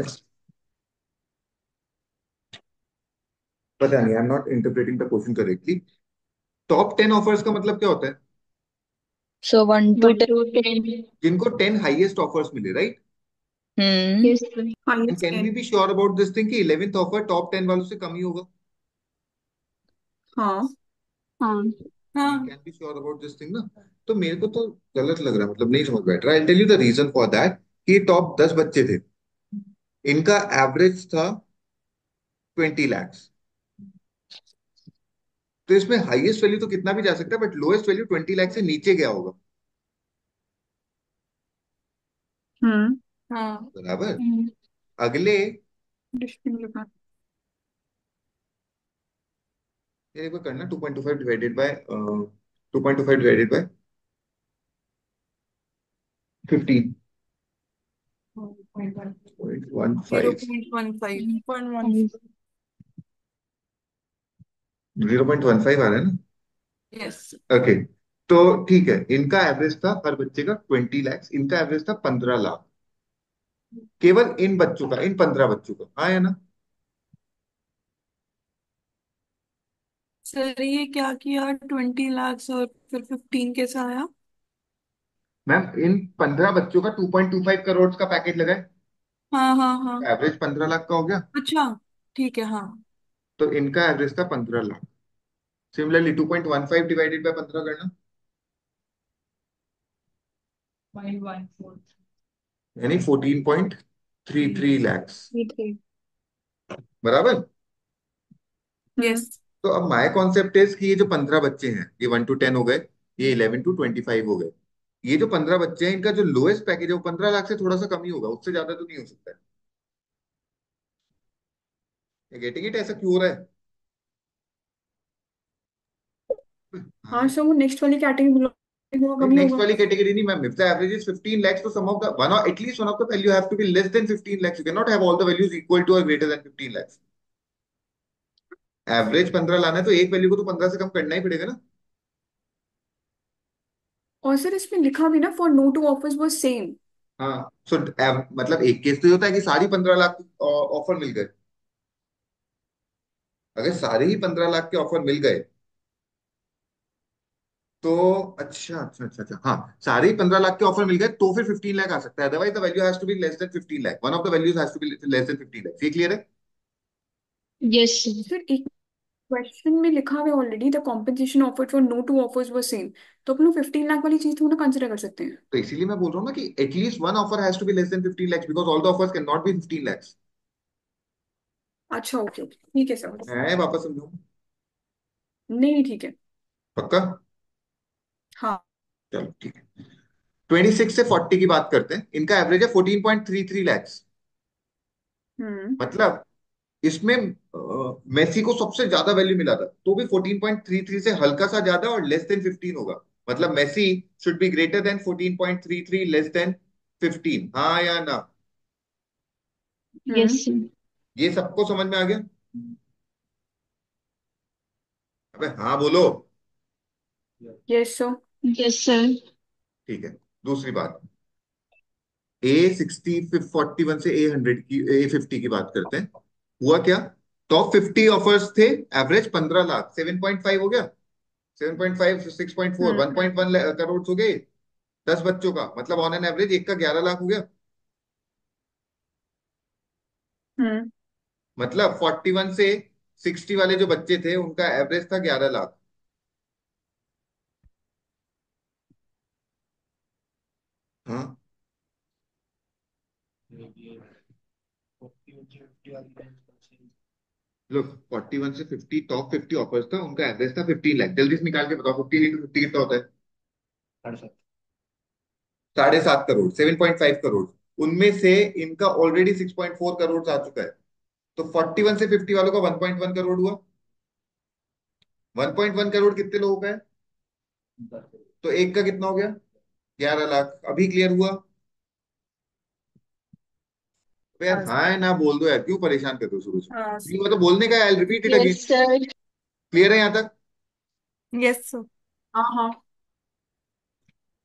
पता नहीं I am not interpreting the question correctly top ten offers का मतलब क्या होता है? So one two to ten जिनको टेन हाईएस्ट ऑफर्स मिले right hmm can we be sure about this thing कि इलेवेंथ ऑफ़र टॉप टेन वालों से कम ही होगा? हाँ. हाँ. हाँ. Can be sure about this thing ना? तो मेरे को तो गलत लग रहा है मतलब नहीं समझ बैठ रहा I tell you the reason for that कि टॉप दस बच्चे थे। इनका एवरेज था ट्वेंटी लैक्स तो इसमें हाईएस्ट वैल्यू तो कितना भी जा सकता है but lowest value twenty lakh से नीचे गया होगा। हम्म। हाँ। बराबर। हम्म, अगले। ये एक बार करना two point two five divided by two point two five divided by fifteen point one five point one five five zero point one five आ रहा है ना? यस ओके तो ठीक है इनका एवरेज था हर बच्चे का ट्वेंटी लैक्स इनका एवरेज था पंद्रह लाख। केवल इन बच्चों का इन पंद्रह बच्चों का हाँ है ना? सर ये क्या किया? ट्वेंटी लाख और फिर फिफ्टीन कैसे आया? मैम इन पंद्रह बच्चों का two point two five crore का पैकेज लगाए। हाँ हाँ हाँ। एवरेज पंद्रह लाख का हो गया। अच्छा ठीक है हाँ। तो इनका एवरेज था पंद्रह lakh. Similarly two point one five divided by पंद्रह करना। यानी fourteen point three three lakhs बराबर? यस तो अब माय कॉन्सेप्ट इज़ कि ये जो पंद्रह बच्चे हैं ये वन टू टेन हो गए ये इलेवन टू ट्वेंटी फाइव हो गए। ये जो पंद्रह बच्चे हैं इनका जो लोएस्ट पैकेज है वो पंद्रह लाख से थोड़ा सा कम ही होगा उससे ज़्यादा तो नहीं हो सकता है। गेटिंग इट ऐसा क्यों हो रहा है? हाँ सर वो नेक्स्ट वाली कैटेगरी नेक्स्ट वाली कैटेगरी नहीं ma'am if the average is 15 lakhs तो सम ऑफ़ द वन और at least one of the value have to be less than 15 lakhs. You cannot have all the values equal to or greater than 15 lakhs. Average 15 लाना है तो एक value को तो 15 से कम करना ही पड़ेगा ना। और सर इसमें लिखा भी ना for no two offers was same हाँ सो मतलब एक केस तो ये होता है कि सारी 15 लाख ऑफ़र मिल गए। अगर सारे ही 15 लाख के ऑफ़र मिल गए तो अच्छा अच्छा अच्छा अच्छा हाँ सारे ही 15 लाख के ऑफ़र मिल गए तो फिर 15 लाख आ सकता है। Otherwise the value has to be less than 15 lakh one of the values has to be less than 15 lakh ये क्लियर है? यस सर एक क्वेश्चन में लिखा हुआ है already the compensation offered for no two offers was same तो अपन लोग 15 लाख वाली चीज़ थोड़ा कंसिडर कर सकते हैं। तो इसीलिए मैं बोल रहा हूँ ना कि at least one offer has to be less than 15 lakhs because all the offers can not be 15 lakhs. अच्छा ओके ओके ठीक है सर। है वापस समझाऊं नहीं नहीं ठीक है। पक्का? हाँ। चलो ठीक है। 26 से 40 की बात करते हैं। इनका एवरेज है 14.33 lakhs हम्म। मतलब इसमें अ, मेसी को सबसे ज़्यादा वैल्यू मिला था तो भी 14.33 से हल्का सा ज़्यादा और लेस देन 15 होगा। मतलब Messi should be greater than 14.33 less than 15 हाँ या ना? यस हम्म सर ये सबको समझ में आ गया? अबे हाँ बोलो। यस सर यस सर ठीक है दूसरी बात। ए सिक्सटी फोर्टी वन से ए हंड्रेड की ए फिफ्टी की बात करते हैं। हुआ क्या? टॉप फिफ्टी ऑफर्स थे एवरेज पंद्रह लाख। सेवन पॉइंट फाइव हो गया? Seven point five six point four one point one crore हो गए। दस बच्चों का मतलब ऑन एन एवरेज एक का ग्यारह लाख हो गया। हम्म मतलब फोर्टी वन से सिक्सटी वाले जो बच्चे थे उनका एवरेज था ग्यारह लाख। हाँ। लोग फोर्टी वन से फिफ्टी टॉप फिफ्टी ऑफर्स था उनका एवरेज था फिफ्टीन लाख जल्दी से निकाल के बताओ फिफ्टीन इंटू फिफ्टी कितना होता है? साढ़े सात। साढ़े सात crore seven point five crore. उनमें से इनका already six point four crore आ चुका है। तो फोर्टी वन से फिफ्टी वालों का वन पॉइंट वन करोड़ हुआ। वन पॉइंट वन करोड़ कितने लोगों का है? तो एक का कितना हो गया? ग्यारह लाख। अभी क्लियर हुआ। तो यार हाँ। हाँ ना बोल दो यार क्यों परेशान कर रहे हो शुरू से? हाँ तो बोलने का I repeat it again clear है यहाँ तक? यस सर हाँ हाँ।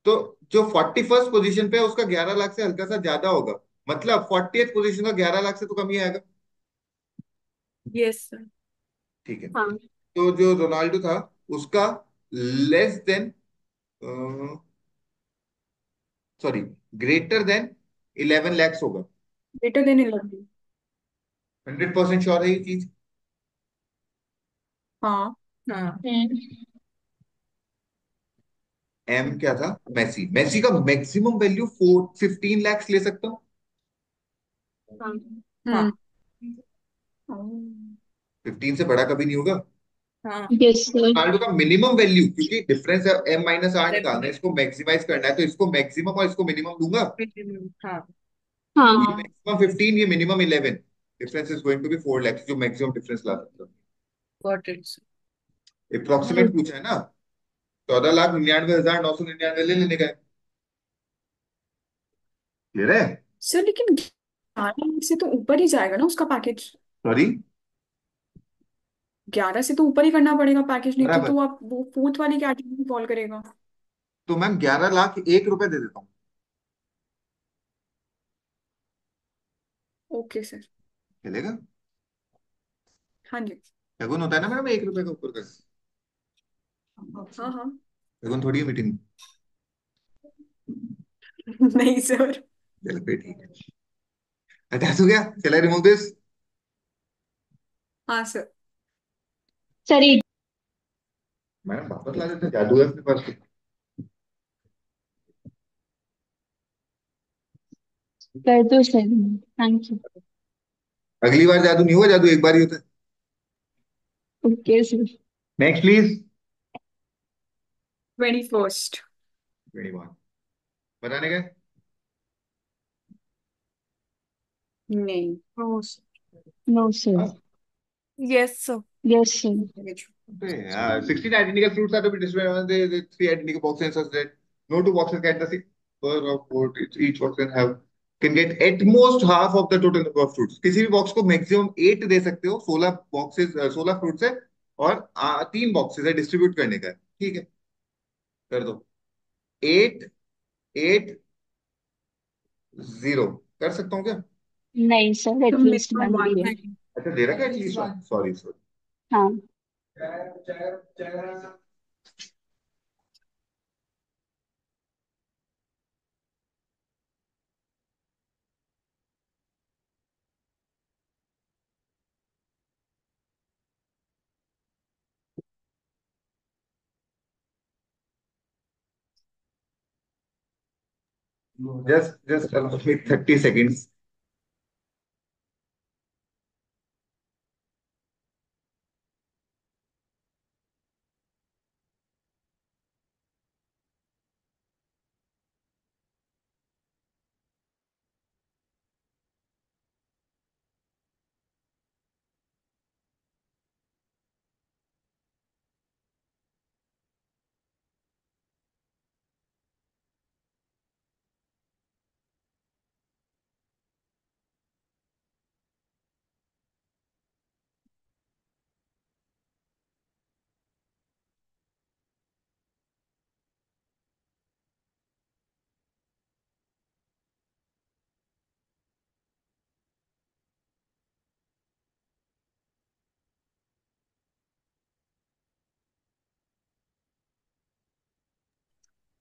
तो जो फोर्टी फ़र्स्ट पोजिशन पे है उसका ग्यारह लाख से हल्का सा ज़्यादा होगा। मतलब फोर्टी पोजीशन का ग्यारह लाख से तो कम ही आएगा। यस सर ठीक है। हाँ। तो जो रोनाल्डो था उसका less than sorry greater than eleven lakhs होगा। Greater than eleven hundred percent sure है ये चीज़? हाँ। हाँ। एम क्या था? मेसी मेसी का maximum value four fifteen lakhs ले सकता हूँ। हाँ। हाँ। हम्म फिफ्टीन से बड़ा कभी नहीं होगा। हाँ। यस का मिनिमम वैल्यू क्योंकि डिफरेंस है एम माइनस आर निकालना है इसको मैक्सिमाइज करना है तो इसको मैक्सिमम और इसको मिनिमम दूँगा? हाँ। हाँ। मैक्सिमम फिफ्टीन ये minimum eleven difference is going to be four lakhs जो मैक्सिमम डिफरेंस ला सकता हूँ। गॉट इट अप्रोक्सीमेट पूछा है ना? चौदह लाख निन्यानवे हज़ार नौ सौ निन्यानवे ले लेने का है। क्लियर है? सर लेकिन ग्यारह से तो ऊपर ही जाएगा ना उसका पैकेज सॉरी ग्यारह से तो ऊपर ही करना पड़ेगा पैकेज नहीं तो बराबर। तो आप वो फोर्थ वाली कैटेगरी फॉल करेगा। तो मैम ग्यारह लाख एक रुपए दे देता हूँ। ओके सर चलेगा? हाँ जी। शगुन होता है ना मैडम एक रुपए का ऊपर का? हाँ हाँ। शगुन थोड़ी है मीटिंग नहीं सर चलो फिर ठीक है। हटा हो गया? चल रिमूव दिस हाँ सर। सर। मैडम वापस ला देते जादू है अपने पास। तो। कर दो सर। थैंक यू अगली बार जादू नहीं हुआ? जादू एक बार ही होता है। Okay sir. Next please twenty first twenty one बताने का नहीं। No sir yes sir yes sir sixteen identical fruits are to be displayed on the, the three identical boxes such that no two boxes can the same number of fruit each, each box can have can get at most half of the total number of fruits किसी भी box को maximum eight दे सकते हो सोलह boxes सोलह fruits है और आ, तीन बॉक्सेस है डिस्ट्रीब्यूट करने का है ठीक है कर दो एट एट ज़ीरो कर सकता हूँ क्या नहीं सर एटलीस्ट है अच्छा दे रखा है sorry sorry just just thirty seconds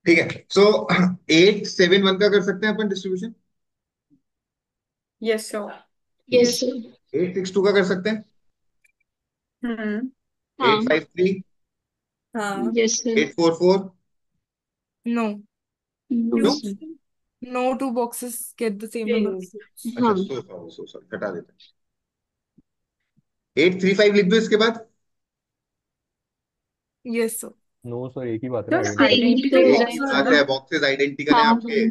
ठीक है। सो एट सेवन वन का कर सकते हैं अपन distribution yes sir yes sir eight six two का कर सकते हैं? हम्म हाँ। एट फाइव थ्री हाँ। Yes sir eight four four no no no sir no two boxes get the same number. Of votes. अच्छा हाँ। सो सॉरी सो सॉरी हटा देते हैं। एट थ्री फाइव लिख दो इसके बाद। Yes sir. नो सर एक ही बात है तो हो है बॉक्सेस आइडेंटिकल है हाँ आपके।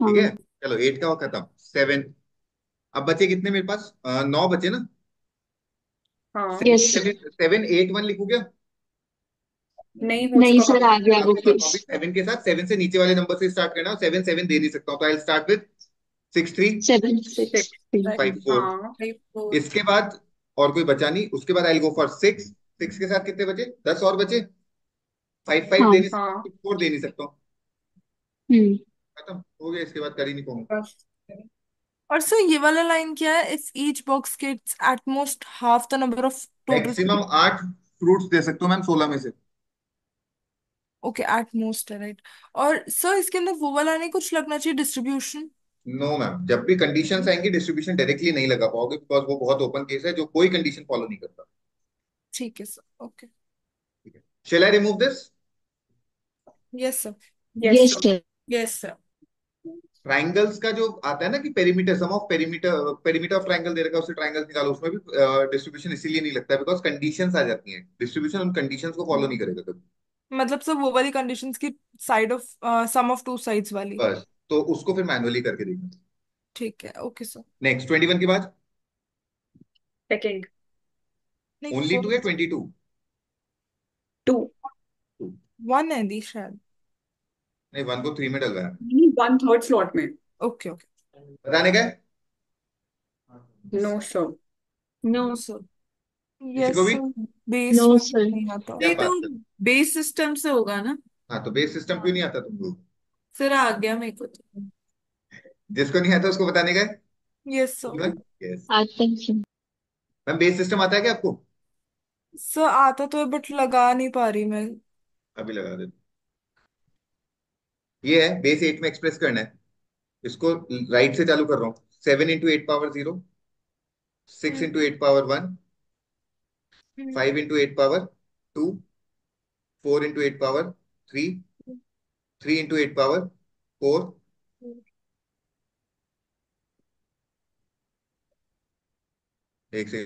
हाँ। ठीक है चलो एट का हो खत्म। सेवन अब बचे कितने मेरे पास? अ, नौ बचे ना? हाँ। यस सेवन एट वन लिखू क्या? नहीं हो नहीं चुका सर आ गया हूँ अभी सेवन के साथ सेवन से नीचे वाले नंबर से स्टार्ट करना सेवन सेवन दे नहीं सकता हूँ तो I start with six three seven six five four हाँ इसके बाद और कोई बचा नहीं उसके बाद I go for six six के साथ कितने बचे? दस और बचे? फाइव फाइव हाँ दे नहीं हाँ। सकता फोर दे नहीं सकता हूँ। हम्म। खत्म हो गया इसके बाद कर ही नहीं पाऊँगा। और सर ये वाला लाइन क्या है? If each box gets at most half the number of total maximum आठ फ्रूट्स दे सकते हो मैम सोलह में से। ओके एट मोस्ट है राइट और सर इसके अंदर वो वाला नहीं कुछ लगना चाहिए डिस्ट्रीब्यूशन नो मैम जब भी कंडीशन आएँगी डिस्ट्रीब्यूशन डायरेक्टली नहीं लगा पाओगे बिकॉज़ वो बहुत ओपन केस है जो कोई कंडीशन फॉलो नहीं करता। ठीक है सर ओके ठीक है। Shall I remove this yes sir yes yes sir sir yes sir triangles का जो आता है ना कि perimeter sum of perimeter perimeter of triangle दे रखा है उससे ट्राइंगल निकालो उसमें भी डिस्ट्रीब्यूशन uh, इसीलिए नहीं लगता बिकॉज़ कंडीशंस आ जाती हैं। डिस्ट्रीब्यूशन उन कंडीशंस को फॉलो नहीं करेगा कभी। मतलब सर वो वाली कंडीशंस की side of sum of two sides वाली। बस तो उसको फिर मैनुअली करके देखना। ठीक है okay sir next twenty one के बाद? सेकंड ओनली टू या four twenty two two one है दी शायद। नहीं वन को थ्री में डलवाया। वन थर्ड स्लॉट में। ओके ओके बताने का no sir no sir yes को भी? बेस नो सर नहीं आता। ये तो बेस सिस्टम से होगा ना? हाँ तो बेस सिस्टम क्यों नहीं आता तुम लोग फिर आ गया मेरे को तो। जिसको नहीं आता उसको बताने का है यस सर यस आता है मैम बेस सिस्टम आता है क्या आपको? सर आता तो है बट लगा नहीं पा रही मैं। अभी लगा दे ये है बेस एट में एक्सप्रेस करना है। इसको राइट से चालू कर रहा हूँ। Seven into eight power zero six into eight power one five into eight power two four into eight power three three into eight power four एक से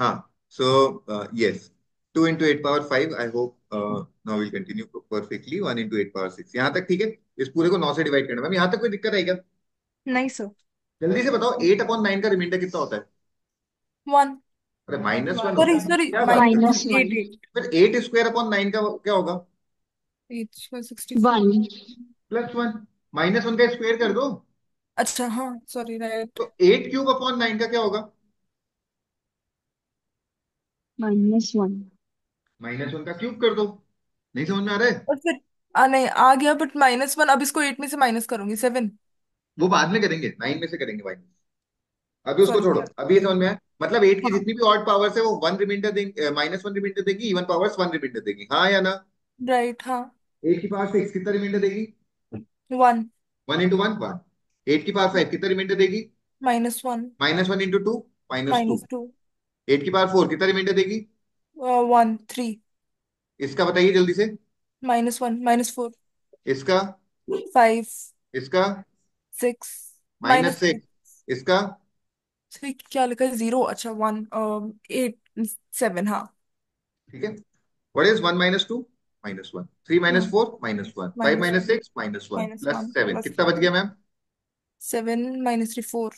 हाँ so yes two into eight power five I hope now will continue perfectly one into eight power six यहाँ तक ठीक है? इस पूरे को नौ से डिवाइड करना मैम यहाँ तक कोई दिक्कत है क्या? नहीं सर जल्दी से बताओ एट अपॉन नाइन का रिमाइंडर कितना होता है? वन अरे minus one sorry sorry minus eight फिर एट स्क्वायर अपॉन नाइन का क्या होगा? Eight sixty four one plus one minus one का स्क्वायर कर दो। अच्छा हाँ सॉरी राइट तो एट क्यूब अपॉन नाइन का क्या होगा? Minus one. माइनस वन का क्यूब कर दो। नहीं समझ में आ रहा है? और फिर आ नहीं आ गया बट माइनस वन अब इसको एट में से माइनस करूँगी सेवन वो बाद में करेंगे नाइन में से करेंगे माइनस अभी उसको सॉरी छोड़ो सर अभी ये समझ में आया? मतलब एट की हाँ। जितनी भी ऑड पावर्स है वो वन रिमाइंडर देंगे माइनस वन रिमाइंडर देगी इवन पावर्स वन रिमाइंडर देगी। हाँ या ना? राइट हाँ। एट की पावर सिक्स कितना रिमाइंडर देगी? One one into one one eight की पावर फाइव कितना रिमाइंडर देगी? Minus one minus one into two minus two minus two eight की पावर फोर कितना रिमाइंडर देगी? वन थ्री इसका बताइए जल्दी से। माइनस वन माइनस फोर इसका? फाइव इसका? सिक्स माइनस सिक्स इसका? थ्री क्या लिखा है ज़ीरो अच्छा वन एट सेवन हाँ। ठीक है। What is one minus two minus one three minus four minus one five minus minus six minus one plus seven कितना बच गया ma'am seven minus three four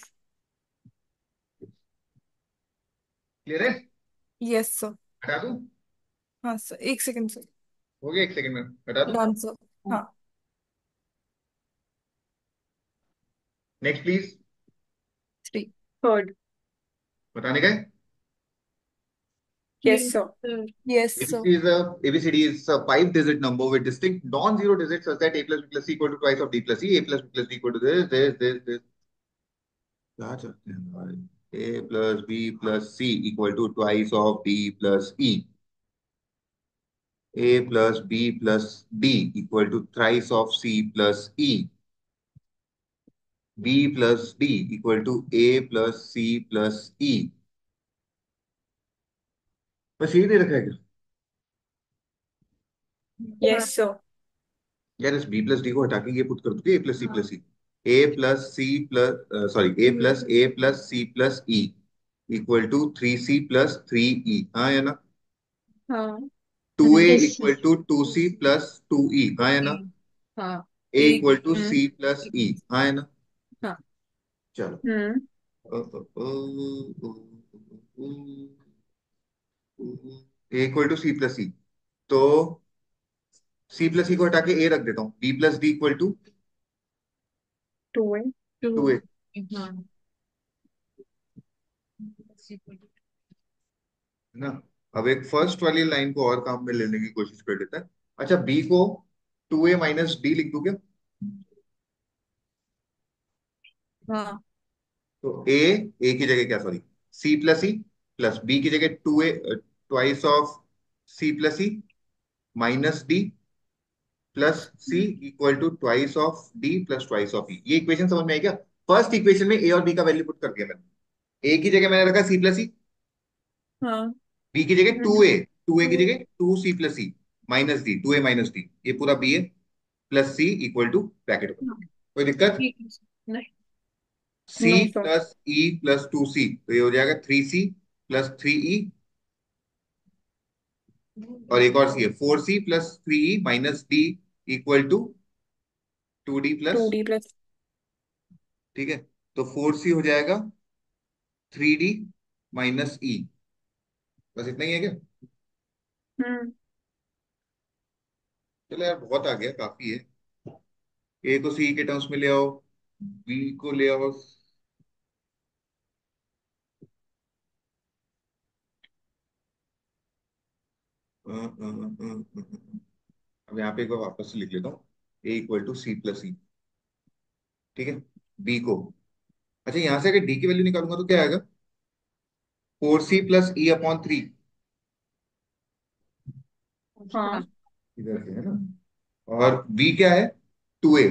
clear है यस सर हटा दूँ हाँ सर एक सेकंड सर हो गया एक सेकंड में हटा दो डन सर हाँ नेक्स्ट प्लीज़ थ्री थर्ड बताने का है yes sir yes sir ABCD is a ABCD is a five digit number with distinct non-zero digits such that a plus b plus c equal to twice of d plus e, a plus b plus d equal to this, this, this, this. क्या चाहते हैं भाई a plus b plus c equal to twice of d plus e, a plus b plus d equal to thrice of c plus e, b plus d equal to a plus c plus e. बस यही दे रखा है क्या yes sir यार इस b plus D को हटा के ये पुट कर दोगे a plus c plus c a plus c plus sorry a plus a plus c plus e equal to three c plus three e हाँ है ना हाँ two a equal to two c plus two e हाँ है ना हाँ a एक equal to c plus e हाँ है ना हाँ चलो हम्म a equal to c plus e तो सी प्लस ई को हटा के ए रख देता हूँ. B plus d equal to two है। टू टू ए हाँ ना? अब एक फ़र्स्ट वाली लाइन को और काम में लेने की कोशिश कर लेता है। अच्छा बी को टू ए माइनस डी लिख दूँ क्या हाँ। तो ए ए की जगह क्या sorry c plus e plus b की जगह two a twice of c plus e minus d plus c equal to twice of d plus twice of e ये इक्वेशन समझ में आई क्या? फ़र्स्ट इक्वेशन में ए और बी का वैल्यू पुट कर दिया मैंने। ए की जगह मैंने रखा सी प्लस हाँ। बी की जगह टू ए टू ए की जगह two c plus c minus d two a minus d ये पूरा b a plus c equal to bracket कोई दिक्कत? है c plus e plus two c तो ये हो जाएगा three c plus three e और एक और सी है। Four c plus three e minus d equal to two d plus two d plus ठीक है? तो फोर सी हो जाएगा थ्री डी माइनस ई बस इतना ही है क्या? हम्म। चलो यार बहुत आ गया काफ़ी है। ए को सी के टर्म्स में ले आओ बी को ले आओ। अ, अ, अ, अ, अ। अब यहाँ पे एक बार वापस से लिख लेता हूँ। A equal to c plus e ठीक है? बी को। अच्छा यहाँ से अगर डी की वैल्यू निकालूँगा तो क्या आएगा? Four c plus e upon three हाँ। इधर से है ना? और बी क्या है? टू ए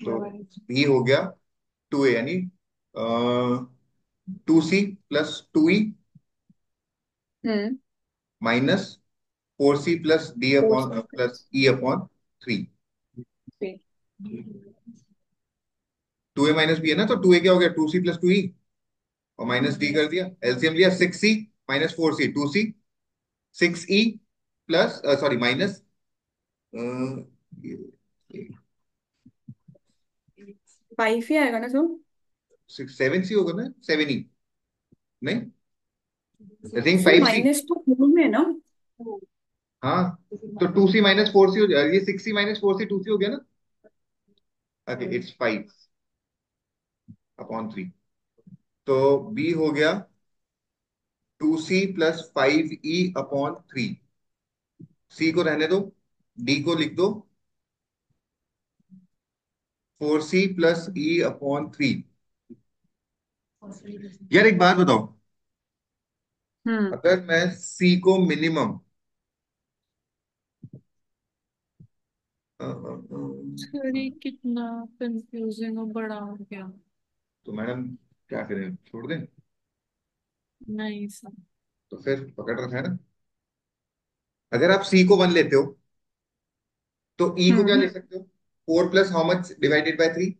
तो बी हो गया टू ए यानी two c plus two e minus four c plus d upon plus e upon three c two a minus b है ना तो टू ए क्या हो गया? Two c plus two e और माइनस डी कर दिया। एलसीएम लिया six c minus four c two c six e plus sorry minus five ही आएगा ना सर सिक्स सेवन सी होगा no? Seven E no? I think five C minus तो में है ना? हाँ तो two C minus four C हो जाएगा ये six C minus four C two C हो गया ना? Okay it's five upon three तो बी हो गया two C plus five E upon three. C को रहने दो डी को लिख दो। Four C plus E upon three. यार एक बात बताओ। हम्म। अगर मैं सी को मिनिमम सर ये कितना कंफ्यूजिंग और बड़ा हो गया। तो मैडम क्या करें? छोड़ दें? नहीं सर। तो फिर पकड़ रखा है ना? अगर आप सी को वन लेते हो तो ई को क्या हम्म। ले सकते हो? Four plus how much divided by three?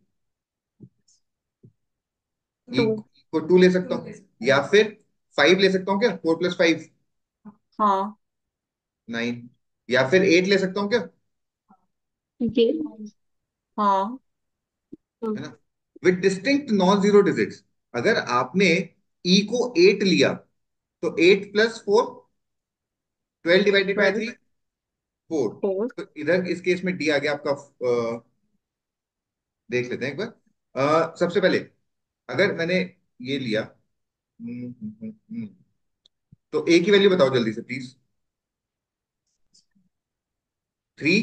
E को टू ले सकता हूँ। या फिर फाइव ले सकता हूँ क्या? Four plus five? हाँ। नाइन। या फिर एट ले सकता हूँ क्या? ये हाँ। है। ना? With distinct non zero digits अगर आपने ई को एट लिया तो eight plus four twelve divided by three four four तो इधर इस केस में डी आ गया आपका देख लेते हैं एक बार। अ, सबसे पहले अगर मैंने ये लिया हम्म, हम्म, हम्म, तो ए की वैल्यू बताओ जल्दी से प्लीज़ थ्री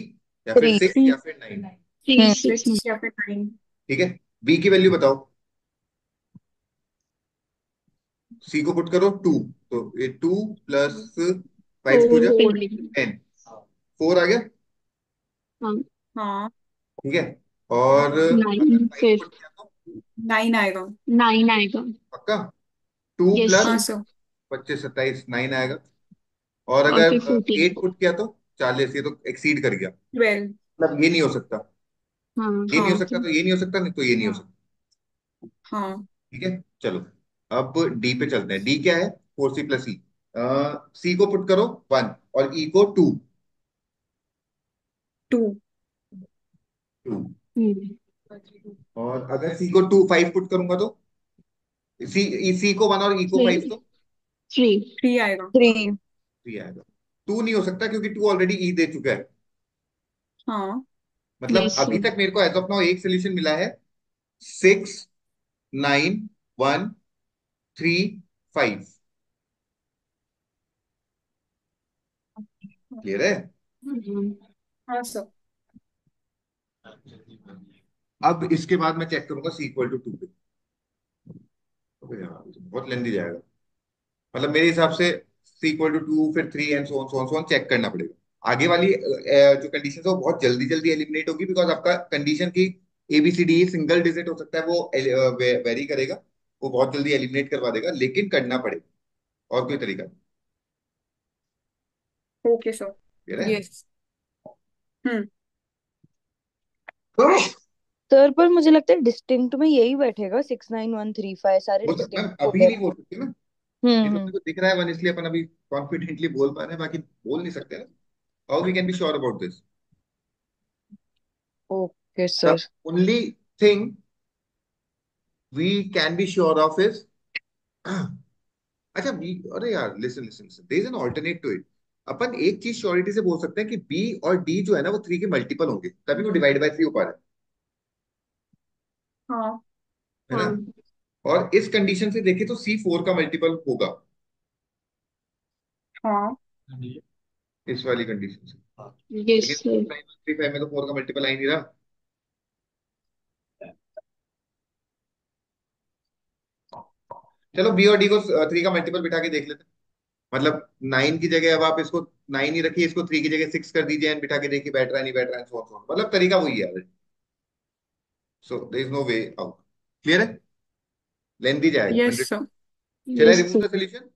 या फिर सिक्स या फिर नाइन सिक्स या फिर नाइन ठीक है? बी की वैल्यू बताओ। सी को पुट करो टू तो ये टू प्लस फाइव टू जा टेन फोर आ गया? हाँ। हाँ। ठीक है? और नाइन तो? आएगा। नाइन आएगा। पक्का? टू प्लस हाँ पच्चीस सत्ताईस नाइन आएगा। और और अगर एट पुट किया तो? चालीस ये तो एक्सीड कर गया। मतलब ये नहीं हो सकता। हाँ ये नहीं हो हाँ सकता तो ये नहीं हो सकता नहीं तो ये नहीं हो सकता। हाँ। ठीक है चलो। अब डी पे चलते हैं। डी क्या है? फोर सी प्लस ई सी को पुट करो वन और ई को टू टू टू और अगर सी को टू फाइव पुट करूँगा तो? सी सी को वन और ई को फाइव तो? थ्री थ्री आएगा थ्री थ्री आएगा। टू नहीं हो सकता क्योंकि टू ऑलरेडी ई दे चुका है। हाँ। मतलब अभी तक मेरे को एज ऑफ़ नाउ एक सोल्यूशन मिला है। Six nine one three five clear है? हाँ सर अब इसके बाद मैं चेक करूँगा सी इक्वल टू टू पे। बहुत लेंदी जाएगा। मतलब मेरे हिसाब से सी इक्वल टू टू फिर three and so on so so check करना पड़ेगा। आगे वाली जो कंडीशन है वो बहुत जल्दी जल्दी एलिमिनेट होगी बिकॉज़ आपका कंडीशन की एबीसीडी सिंगल डिजिट हो सकता है वो वेरी करेगा वो बहुत जल्दी एलिमिनेट करवा देगा लेकिन करना पड़ेगा। और कोई तरीका? ओके सर यस हम्म सर पर मुझे लगता है डिस्टिंक्ट में यही बैठेगा six nine one three five सारे डिस्टिंक्ट अभी नहीं बोल सकते ना? ये हम्म। तो हम्म को दिख रहा है वन इसलिए अपन अभी कॉन्फिडेंटली बोल पा रहे हैं बाकी बोल नहीं सकते ना। How we can be sure about this okay the sir only thing we can be sure of is अच्छा बी अरे यार listen listen there is an alternate to it अपन एक चीज़ श्योरिटी से बोल सकते हैं कि बी और डी जो है ना वो थ्री के मल्टीपल होंगे। तभी वो डिवाइड बाय थ्री हो पा रहा हाँ। है। है ना? हाँ। और इस कंडीशन से देखें तो सी फोर का मल्टीपल होगा। हाँ। इस वाली कंडीशन से। यस लेकिन थ्री फाइव में तो फोर का मल्टीपल आ ही नहीं रहा। चलो बी और डी को थ्री का मल्टीपल बिठा के देख लेते हैं। मतलब नाइन की जगह अब आप इसको नाइन ही रखिए इसको थ्री की जगह सिक्स कर दीजिए एंड बिठा के देखिए बैठ रहा है नहीं बैठ रहा है. मतलब तरीका वही है। So there is no way out clear है? जाएगा yes 100 sir shall I remove sir the solution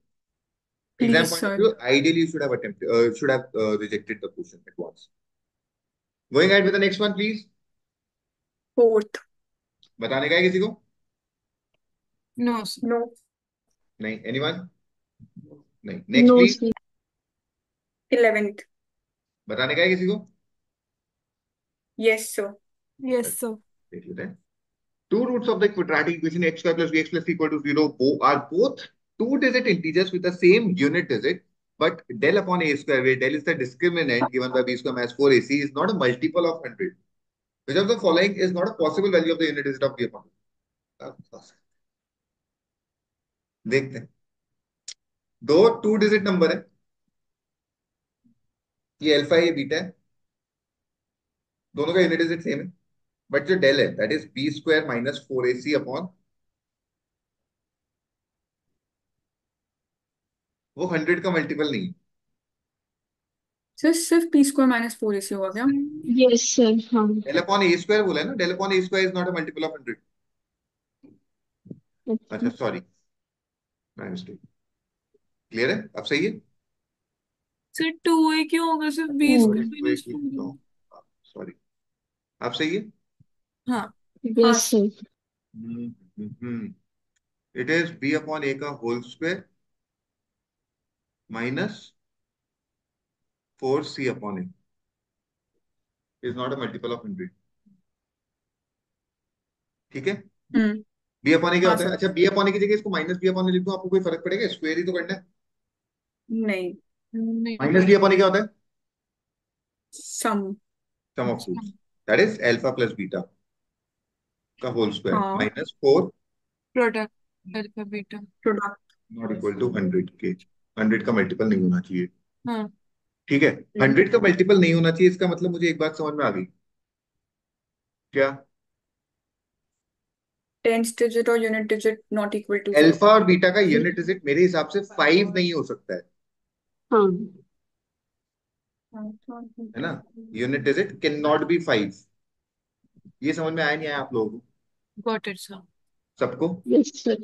exam please point of view ideally you should have attempted uh, should have uh, rejected the question at once going ahead with the next one please fourth बताने का है किसी को no sir no नहीं anyone नहीं next no please sir eleventh बताने का है किसी को यस सर यस सर देख लेते हैं two roots of the quadratic equation x square plus bx plus equal to 0 bo are both two digit integers with the same unit digit but del upon a square where del is the discriminant given by b square minus 4ac is not a multiple of 100 which of the following is not a possible value of the unit digit of b upon देखते हैं दो two digit number है ये alpha है ये beta है दोनों का यूनिट डिजिट सेम है बट जो डेल है that is b square minus four a c upon वो हंड्रेड का मल्टीपल नहीं। सर सिर्फ़ p square minus four a c होगा क्या? यस सर हाँ। डेल अपॉन ए स्क्वायर बोला है ना del upon a square is not a multiple of hundred अच्छा। सॉरी माय मिस्टेक क्लियर है? अब सही है? सर टू ए क्यों होगा? सिर्फ़ b square minus four sorry अब सही है? हाँ। हाँ। Yes sir it is b upon a का whole square minus four c upon a is not a multiple of hundred ठीक है? हम्म। बी अपॉन ए क्या हाँ होता है? सर अच्छा बी अपॉन ए की जगह इसको माइनस बी अपॉन ए लिख दूँ आपको कोई फ़र्क पड़ेगा? स्क्वायर ही तो करना है। नहीं। नहीं। माइनस डी अपॉन ए क्या होता है? Sum sum of roots that is alpha plus beta का whole square minus four product alpha beta product not equal to hundred के हंड्रेड का मल्टीपल नहीं होना चाहिए। हाँ। ठीक है? हंड्रेड का मल्टीपल नहीं होना चाहिए इसका मतलब मुझे एक बात समझ में आ गई। क्या? टेंस डिजिट और unit digit not equal to alpha और बीटा का यूनिट डिजिट मेरे हिसाब से फाइव नहीं हो सकता है। हाँ। है ना? Unit digit can not be five ये समझ में आया नहीं आया आप लोगों को? गॉट इट सर सबको? यस सर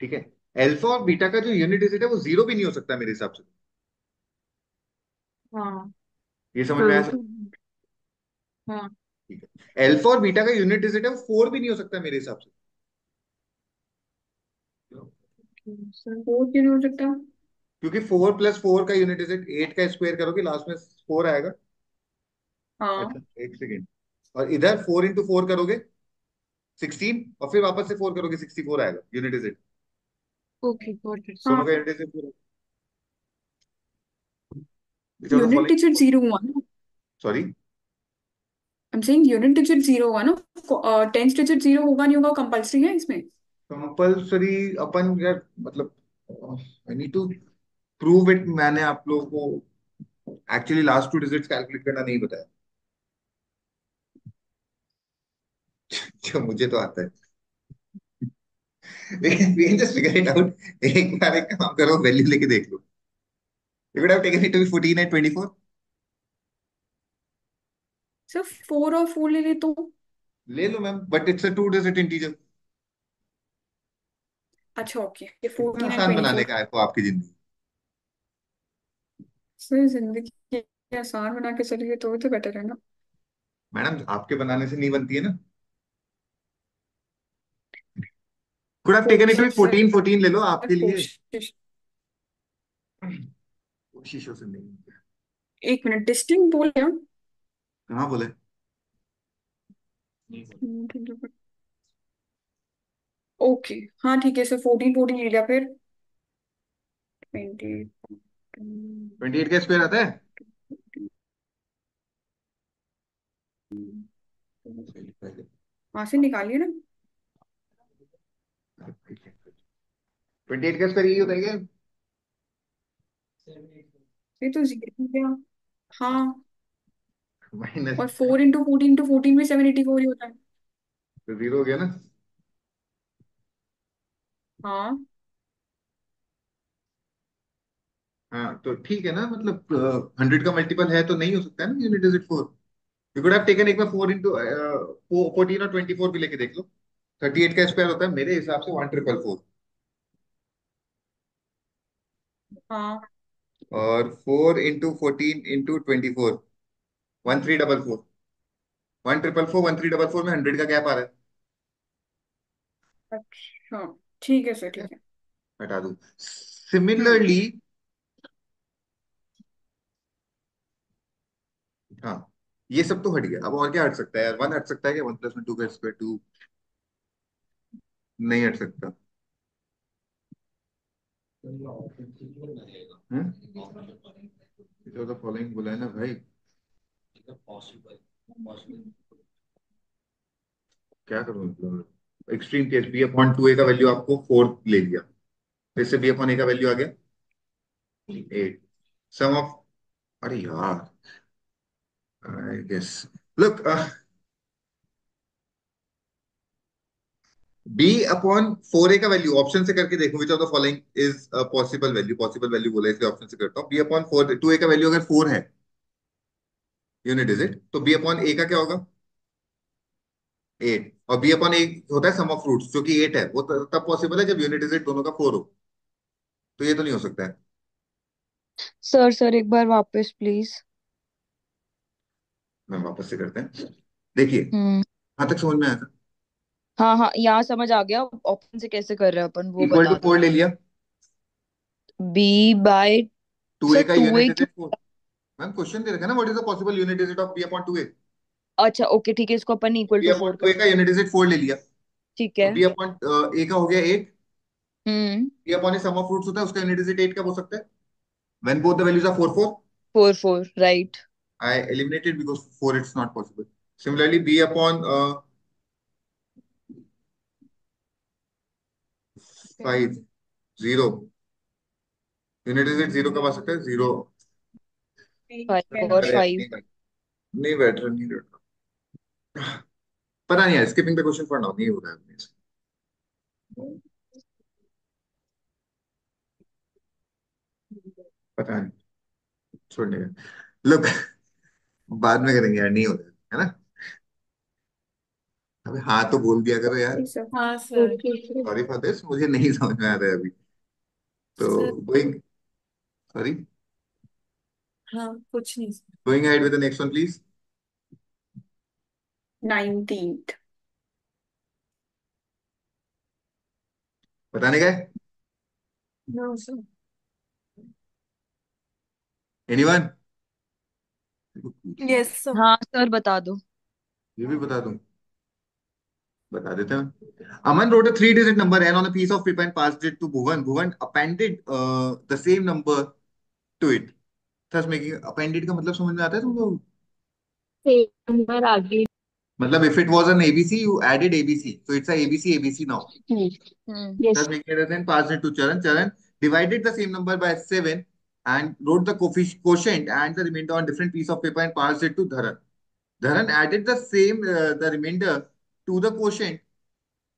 ठीक है. अल्फ़ा और बीटा का जो यूनिट डिजिट है वो ज़ीरो भी नहीं हो सकता मेरे हिसाब से। हाँ। ये समझ में आया हाँ। सब हाँ। ठीक है. अल्फ़ा और बीटा का यूनिट डिजिट है वो फोर भी नहीं हो सकता मेरे हिसाब से। सर फोर क्यों नहीं हो सकता? क्योंकि फोर प्लस फोर का यूनिट डिजिट एट का स्क्वायर करोगे लास्ट में फोर आएगा। हाँ। अच्छा एक सेकेंड और इधर फोर इंटू फोर करोगे? सिक्सटीन और फिर वापस से फोर करोगे सिक्सटी फोर आएगा यूनिट ओके गॉट इट हाँ। का यूनिट डिजिट ज़ीरो हुआ sorry I am saying unit digit zero हुआ ना टेंस डिजिट ज़ीरो होगा नहीं होगा कंपल्सरी है इसमें? कंपल्सरी अपन यार मतलब I need to prove it मैंने आप लोगों को। Actually last two digits calculate करना नहीं बताया। जो मुझे तो आता है। We can just figure it out. एक बार एक काम करो वैल्यू लेके देख लो। You would have taken it to be 14 and 24 सिर्फ़ फोर और फोर ले ले तो। ले लो ma'am but it's a two digit integer अच्छा ओके ये कितना फोर्टीन एंड आसान बनाने का आपको आपकी ज़िंदगी। सर ज़िंदगी आसान बना के चलिए तो तो बेटर है ना। मैडम आपके बनाने से नहीं बनती है ना। Could have taken it to be 14 14 ले लो आपके लिए कोशिश कोशिशों से नहीं एक मिनट डिस्टिंग बोल क्या कहाँ बोले ओके हाँ ठीक है सर फोर्टीन फोर्टीन ले लिया फिर ट्वेंटी 28 का स्क्वायर आता है वहाँ से निकालिए ना 28 का स्क्वायर यही होता है क्या? ये तो ज़ीरो हो गया। हाँ। माइनस। और four into fourteen into fourteen भी सेवन एटी फोर ही होता है। तो ज़ीरो हो गया ना? हाँ। हाँ तो ठीक है ना मतलब हंड्रेड का मल्टीपल है तो नहीं हो सकता है ना unit digit four you could have taken एक बार फोर इंटू फोर्टीन और ट्वेंटी फोर भी लेके देख लो। थर्टी एट का स्क्वायर होता है मेरे हिसाब से वन ट्रिपल फोर हाँ। और four into fourteen into twenty four one three double four one triple four one three double four में हंड्रेड का गैप आ रहा है। अच्छा ठीक है सर ठीक है। हटा दू। सिमिलरली हाँ ये सब तो हट गया। अब और क्या हट सकता है यार? वन हट सकता है क्या? वन प्लस वन टू का स्क्वायर टू नहीं हट सकता। हम्म फॉलोइंग बोला है ना भाई। क्या करूँ मतलब? Extreme case b upon two a का वैल्यू आपको फोर ले लिया। फिर से बी अपॉन ए का वैल्यू आ गया। एट सम ऑफ़ अरे यार। I guess look b upon four a का वैल्यू ऑप्शन से करके देखो which of the following is possible value possible value बोला इसलिए ऑप्शन से करता हूँ। B upon four two a का वैल्यू अगर फोर है यूनिट इज़ इट तो बी अपॉन ए का क्या होगा? एट और बी अपॉन ए होता है सम ऑफ़ फ्रूट्स जो कि एट है। वो तब पॉसिबल है जब यूनिट इज़ इट दोनों का फोर हो। तो ये तो नहीं हो सकता है। सर सर एक बार वापस प्लीज़ मैं वापस से करते हैं। देखिए हम्म। तक समझ में आया था? हाँ हाँ यहाँ समझ आ गया ऑप्शन से कैसे कर रहे हैं अपन वो इक्वल टू बता दो। फोर ले लिया। B by two a sir का टू ए यूनिट इज़ क्यों फोर मैम क्वेश्चन दे रखा है ना what is the possible unit is it of b upon two a अच्छा ओके ठीक है इसको अपन equal b two upon four two a कर का यूनिट इज़ इट फोर ले लिया? ठीक तो है। बी अपॉन ए का हो गया eight hmm. B upon a sum of roots होता है उसका यूनिट इज़ इट एट कब हो सकता है? Both the values are 4, 4, Four four. Right. I eliminated because 4 it's not possible. Similarly, b upon uh, 5, 0. Unit digit zero कब आ सकता है? ज़ीरो. नहीं बैठ रहा नहीं बैठ रहा। पता नहीं है स्किपिंग द क्वेश्चन नाउ नहीं हो रहा है पता नहीं छोड़ने का। लुक बाद में करेंगे यार नहीं हो रहा है ना? अबे हाँ तो बोल दिया करो यार। सर हाँ। सर। सॉरी फॉर दिस मुझे नहीं समझ में आ रहा है अभी। तो सर। गोइंग सॉरी हाँ कुछ नहीं sir. Going ahead with the next one please nineteenth बताने का है? No sir anyone yes sir हाँ सर बता दो। ये भी बता दूँ। बता देते हैं। Aman wrote a three digit number and on a piece of paper and passed it to Bhuvan Bhuvan appended the same number to it thus making appended का मतलब समझ में आता है तुमको? सेम नंबर आगे। मतलब if it was an ABC you added ABC so it's a ABC ABC now yes thus making it and passed it to Charan Charan divided the same number by 7 and wrote the quotient and the remainder on different piece of paper and passed it to dharan. Dharan added the same uh, the remainder to the quotient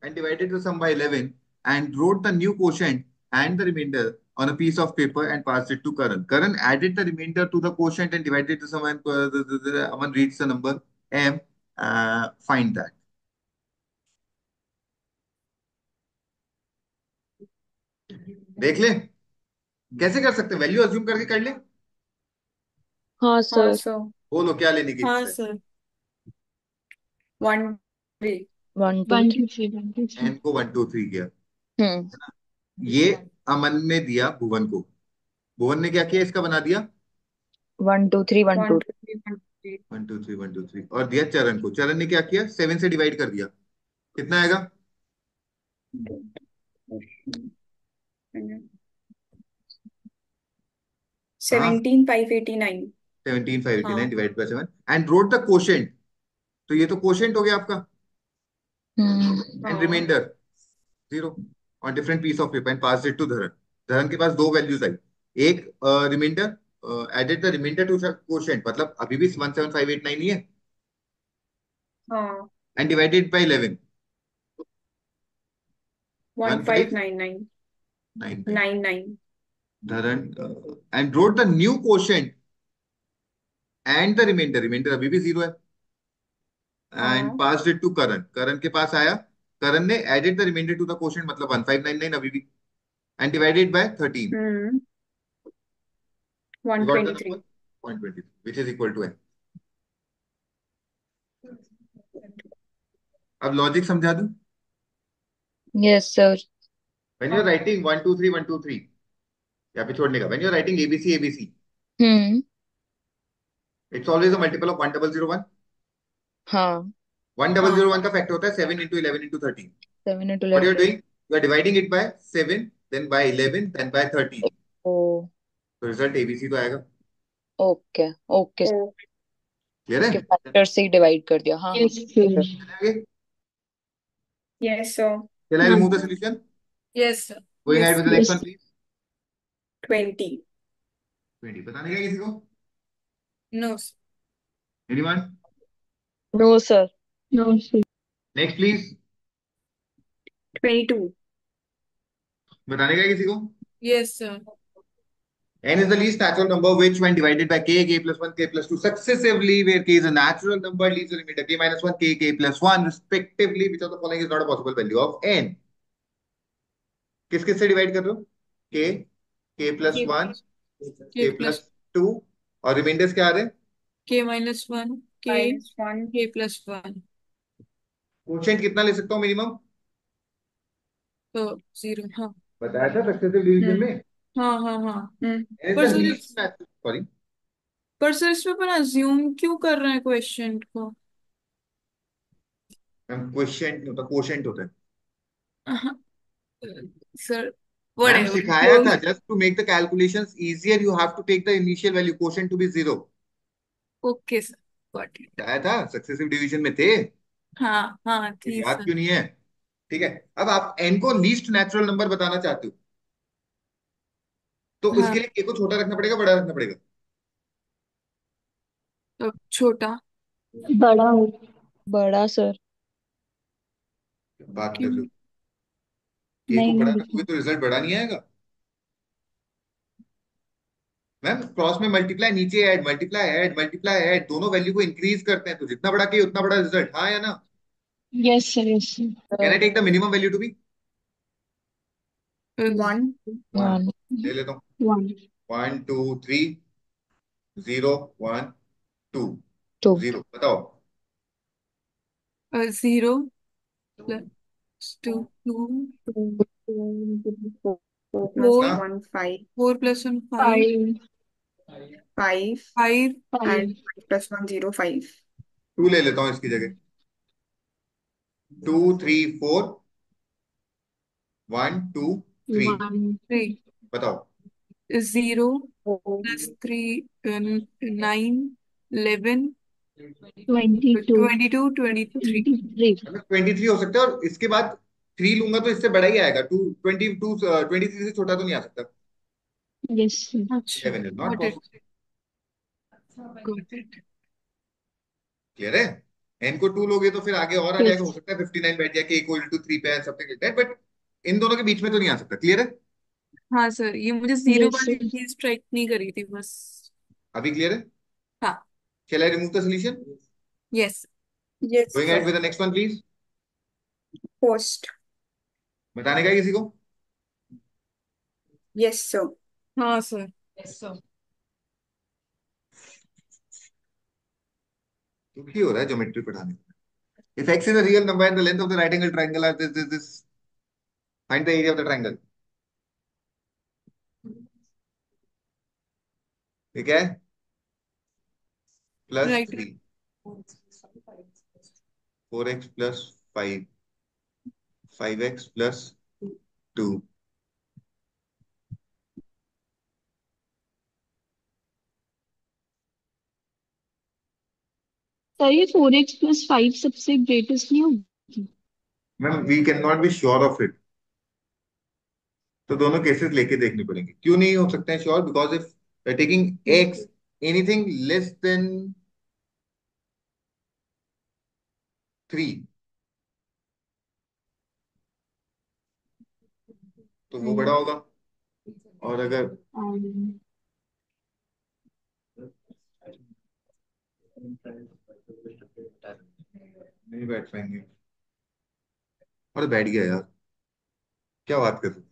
and divided the sum by 11 and wrote the new quotient and the remainder on a piece of paper and passed it to Karan. Karan added the remainder to the quotient and divided the sum and uh, the, the, the, Aman reads the number m. Uh, find that. देख ले कैसे कर सकते value assume करके कर ले हाँ हाँ सर सर बोलो क्या लेने की हाँ इच्छा sir one three one one two three one two three n को वन टू थ्री किया। हम्म। ये अमन ने दिया भुवन को। भुवन ने क्या किया? इसका बना दिया? One two three one two three one two three one two three और दिया चरण को। चरण ने क्या किया? सेवन से डिवाइड कर दिया। कितना आएगा? Seventeen five eighty nine seventeen five eighty nine divide by seven and wrote the quotient तो ये तो कोशेंट हो गया आपका। एंड हाँ remainder zero on different piece of paper and pass it to Dharan Dharan के पास दो वैल्यूज़ आई। एक remainder added the remainder to quotient मतलब अभी भी one seven five eight nine ही है। हाँ। And divided by eleven one one five five nine nine nine nine nine Dharan and wrote the new quotient and the remainder remainder अभी भी zero है। And passed it to Karan Karan के पास आया। करण ने added the remainder to the quotient मतलब 1599 अभी भी। एंड डिवाइडेड बाय 13 हम्म। You one got the twenty three number 123 which is equal to n अब लॉजिक समझा दूँ? Yes sir when you're writing 1 2 3 1 2 3 यहाँ पे छोड़ने का when you're writing abc abc hmm. It's always a multiple of 1001 हाँ 1001 का फैक्टर होता है 7 into 11 into 13 seven into what you're eleven doing you are dividing it by 7 then by 11 then by 13 ओ तो रिज़ल्ट abc तो आएगा okay okay clear है factor से ही डिवाइड कर दिया हाँ हाँ यस सर I हाँ remove the solution? Yes sir Going ahead yes with the next yes one, please. Twenty 20. बताने का किसी को? No sir Anyone? No sir no sir Next, please. Twenty two बताने का किसी को? Yes sir n is the least natural number which, when divided by k, k plus 1, k plus 2 successively, where k is a natural number, leaves a remainder k minus 1, k, k plus 1, respectively, which of the following is not a possible value of n? किस किस से divide कर रहे हो? k, k plus के 1, k plus plus 2 और reminders क्या आ रहे हैं? K minus one k minus one k plus one quotient कितना ले सकता हूँ मिनिमम? तो ज़ीरो हाँ। बताया था सक्सेसिव डिवीज़न हम्म। में? हाँ हाँ हाँ। सर पर सर इसमें अपन अज्यूम क्यों कर रहे हैं क्वेश्चन को? क्वोशिएंट नहीं होता क्वोशिएंट होता है। हाँ, सर मैम सिखाया था just to make the calculations easier you have to take the initial value quotient to be zero okay sir आया था सक्सेसिव डिवीज़न में थे। हाँ हाँ तो थी याद क्यों नहीं है? ठीक है अब आप एन को लीस्ट नेचुरल नंबर बताना चाहते हो। तो हाँ। उसके लिए के को छोटा रखना पड़ेगा बड़ा रखना पड़ेगा? तो छोटा। बड़ा हो। बड़ा सर बात कर क्यों रहे हो? के को नहीं बड़ा नहीं। रखोगे तो रिज़ल्ट बड़ा नहीं आएगा? मैम क्रॉस में मल्टीप्लाई नीचे add multiply add multiply add दोनों वैल्यू को इंक्रीज करते हैं। तो जितना बड़ा के उतना बड़ा रिज़ल्ट हाँ या ना? Yes sir yes sir can I take the minimum value to be one one one ले लेता हूँ। One one two three zero one two two zero बताओ। Zero two two four one five four plus one five five five five and plus one zero five two ले लेता हूँ इसकी जगह. Two three four one two three three बताओ. Zero plus three nine eleven two three twenty three हो सकता है और इसके बाद थ्री लूँगा तो इससे बड़ा ही आएगा. Two twenty two twenty three से छोटा तो नहीं आ सकता. अच्छा eleven is not got it possible clear है? एन को टू लोगे तो फिर आगे और आ जाएगा हो सकता है फिफ्टी नाइन बैठ जाए के इक्वल टू थ्री पे समथिंग लाइक दैट बट इन दोनों के बीच में तो नहीं आ सकता क्लियर है? हाँ सर ये मुझे ज़ीरो वाली चीज़ स्ट्राइक नहीं करी थी बस। अभी क्लियर है? हाँ। Shall I remove the solution yes yes going ahead sir with the next one please. पोस्ट बताने का है किसी को? यस सर हाँ सर क्यों हो रहा है ज्योमेट्री पढ़ाने में if x is a real number and the length of the right angle triangle are this this find the area of the triangle ठीक है plus four x plus five five x plus two sir ये four x plus five सबसे greatest नहीं होगी। Ma'am we can not be sure of it तो दोनों cases लेके देखने पड़ेंगे। क्यों नहीं हो सकते हैं sure because if taking x anything less than three तो वो बड़ा होगा। और अगर Um, नहीं बैठ पाएँगे। और बैठ गया यार। क्या बात कर रहे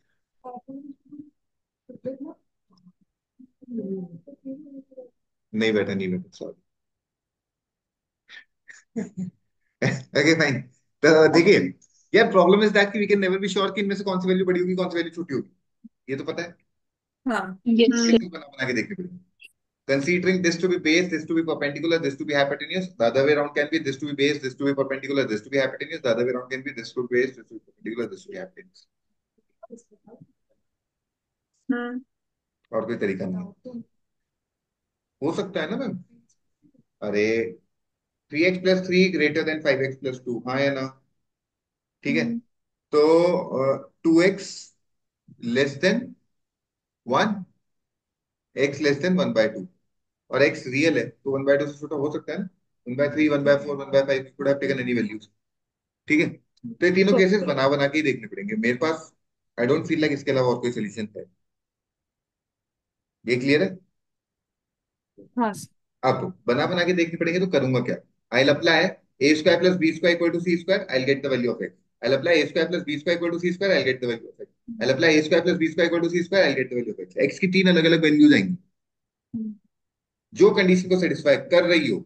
नहीं बैठा नहीं बैठा सॉरी ओके फाइन तो देखिए यार प्रॉब्लम इज़ दैट कि we can never be sure कि इनमें से कौन सी वैल्यू बड़ी होगी कौन सी वैल्यू छोटी होगी। ये तो पता है। हाँ। केसेस बना बना के देखने पड़ेंगे। Considering this to be base this to be perpendicular this to be hypotenuse the other way around can be this to be base this to be perpendicular this to be hypotenuse the other way around can be this to be base this to be perpendicular this to be hypotenuse हम्म और कोई तरीका नहीं है। हो सकता है ना ma'am अरे three x plus three greater than five x plus two हाँ या ना ठीक है हम्म, तो two x less than one x less than one by two और एक्स रियल है तो वन बाय टू से छोटा हो सकता है ना? One by three one by four one by five could have taken any values ठीक है? तो ये तीनों केसेस बना बना के ही देखने पड़ेंगे। मेरे पास आई डोंट फील लाइक इसके अलावा और कोई सोल्यूशन है। ये क्लियर है? हाँ। अब बना बना के देखने पड़ेंगे तो करूँगा क्या? I apply a square plus b square equal to c square I get the value of x I apply a square plus b square equal to c square I get the value of x I apply a square plus b square equal to c square I get the value of x x की तीन अलग अलग values आएँगी। हम्म, जो condition को satisfy कर रही हो।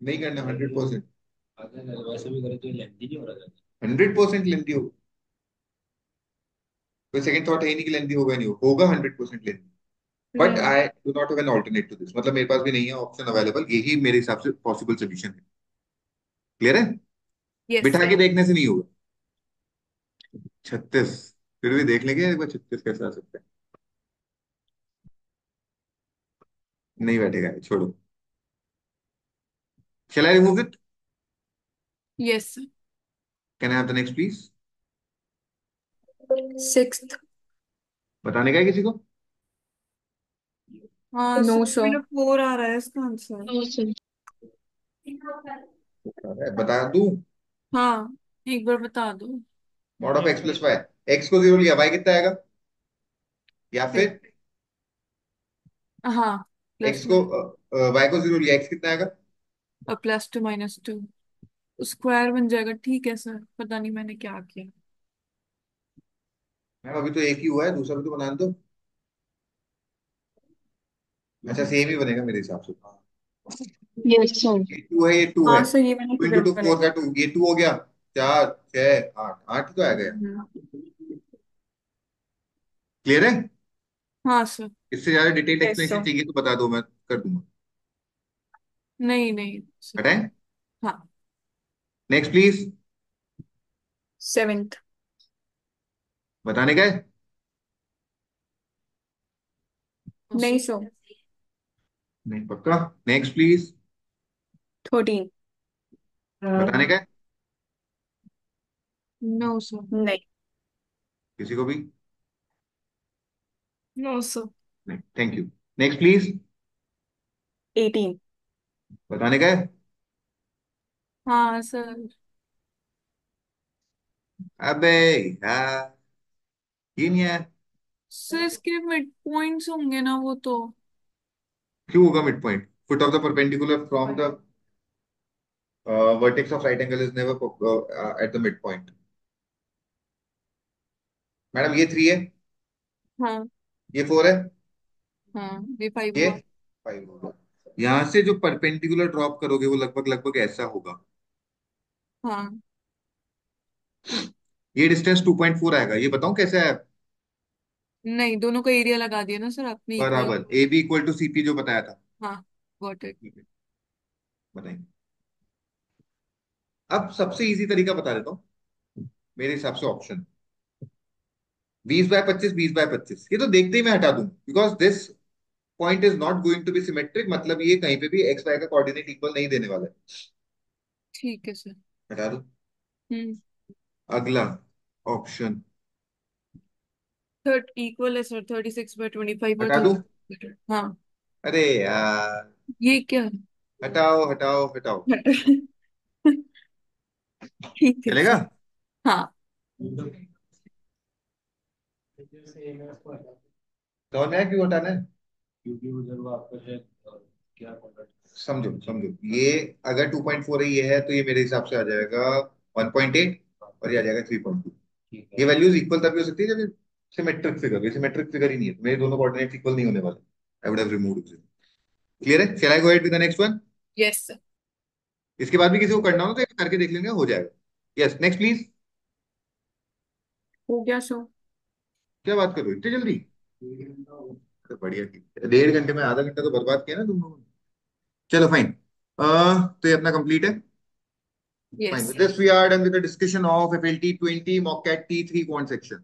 नहीं करना hundred percent hundred percent lengthy हो कोई सेकंड थॉट है नहीं कि लेंथी होगा नहीं होगा hundred percent lengthy but I do not have an alternate to this मतलब मेरे पास भी नहीं है ऑप्शन अवेलेबल यही मेरे हिसाब से पॉसिबल सोल्यूशन है। क्लियर है? यस बिठा के देखने से नहीं होगा। छत्तीस। फिर भी देख लेंगे एक बार छत्तीस कैसे आ सकते हैं। नहीं बैठेगा छोड़ो। Shall I remove it? Yes sir Can I have the next, please? Sixth बताने का है किसी को? हाँ नो सर सर फोर आ रहा है इसका आंसर नो सर बता दूँ? हाँ एक बार बता दो। Mod of x plus y x को ज़ीरो लिया वाई कितना आएगा? या फिर? हाँ एक्स को वाई को ज़ीरो लिया। एक्स कितना आएगा? Plus two minus two square बन जाएगा। ठीक है सर पता नहीं मैंने क्या किया। मैम अभी तो एक ही हुआ है। दूसरा भी तो बना दो। अच्छा सेम ही बनेगा मेरे हिसाब से। यस सर ये टू है ये टू है हाँ। सर ये मैंने टू इंटू टू फोर का टू ये टू हो गया। चार छह आठ आठ तो आ गया क्लियर है? हाँ सर इससे ज़्यादा डिटेल एक्सप्लेनेशन चाहिए तो बता दो मैं कर दूँगा। नहीं नहीं सर हटाएँ हाँ। नेक्स्ट प्लीज़ सेवेंथ बताने का नहीं सर नहीं पक्का? नेक्स्ट प्लीज़ थर्टीन बताने का नो सर नहीं किसी को भी नो सर नहीं thank you next please eighteen बताने का है? हाँ सर अबे यार ये नहीं है। सर इसके मिड पॉइंट्स होंगे ना वो तो। क्यों होगा midpoint foot of the perpendicular from the vertex of right angle is never uh, at the midpoint. Madam ये थ्री है। हाँ। ये फोर है। हाँ ये फाइव ये हुआ। फाइव होगा यहाँ से जो परपेंडिकुलर ड्रॉप करोगे वो लगभग लगभग ऐसा होगा। हाँ। ये डिस्टेंस 2.4 आएगा। ये बताऊँ कैसे है नहीं दोनों का एरिया लगा दिया ना सर आपने इक्वल बराबर। A b equal to CP जो बताया था। हाँ गॉट इट ठीक है। बताइए। अब सबसे इजी तरीका बता देता हूँ। मेरे हिसाब से ऑप्शन बीस बाय पच्चीस बीस बाय पच्चीस। ये तो देखते ही मैं हटा दूँ। Because this point is not going to be symmetric मतलब ये कहीं पे भी एक्स वाई का कोऑर्डिनेट इक्वल नहीं देने वाला है। ठीक है सर। हटा दो? हम्म। अगला ऑप्शन थर्ड इक्वल है sir thirty six by twenty five हटा दूँ? हाँ। अरे यार। ये क्या? हटाओ हटाओ हटाओ। ठीक है। चलेगा? हाँ। समझ में आया क्यों हटाना है? क्योंकि उधर वो आपका शायद क्या कॉन्टेक्ट समझो समझो। ये अगर 2.4 है ये है तो ये मेरे हिसाब से आ जाएगा 1.8 और ये आ जाएगा 3.2 ठीक ये वैल्यूज़ इक्वल तभी हो सकती है जब सिमेट्रिक फिगर ये सिमेट्रिक फिगर ही नहीं है। तो मेरे दोनों कोऑर्डिनेट्स इक्वल नहीं होने वाले। I would have removed it clear है? Shall I go ahead with the next one yes sir इसके बाद भी किसी को करना हो तो करके देख लेंगे हो जाएगा। यस नेक्स्ट प्लीज़ हो गया सर क्या बात कर रहे हो इतनी जल्दी तो बढ़िया की डेढ़ घंटे में आधा घंटा तो बर्बाद किया ना तुम लोगों ने चलो फाइन तो ये अपना कंप्लीट है Yes. Fine. With this, we are done with the discussion of FLT 20 MOCAT T3 quant section.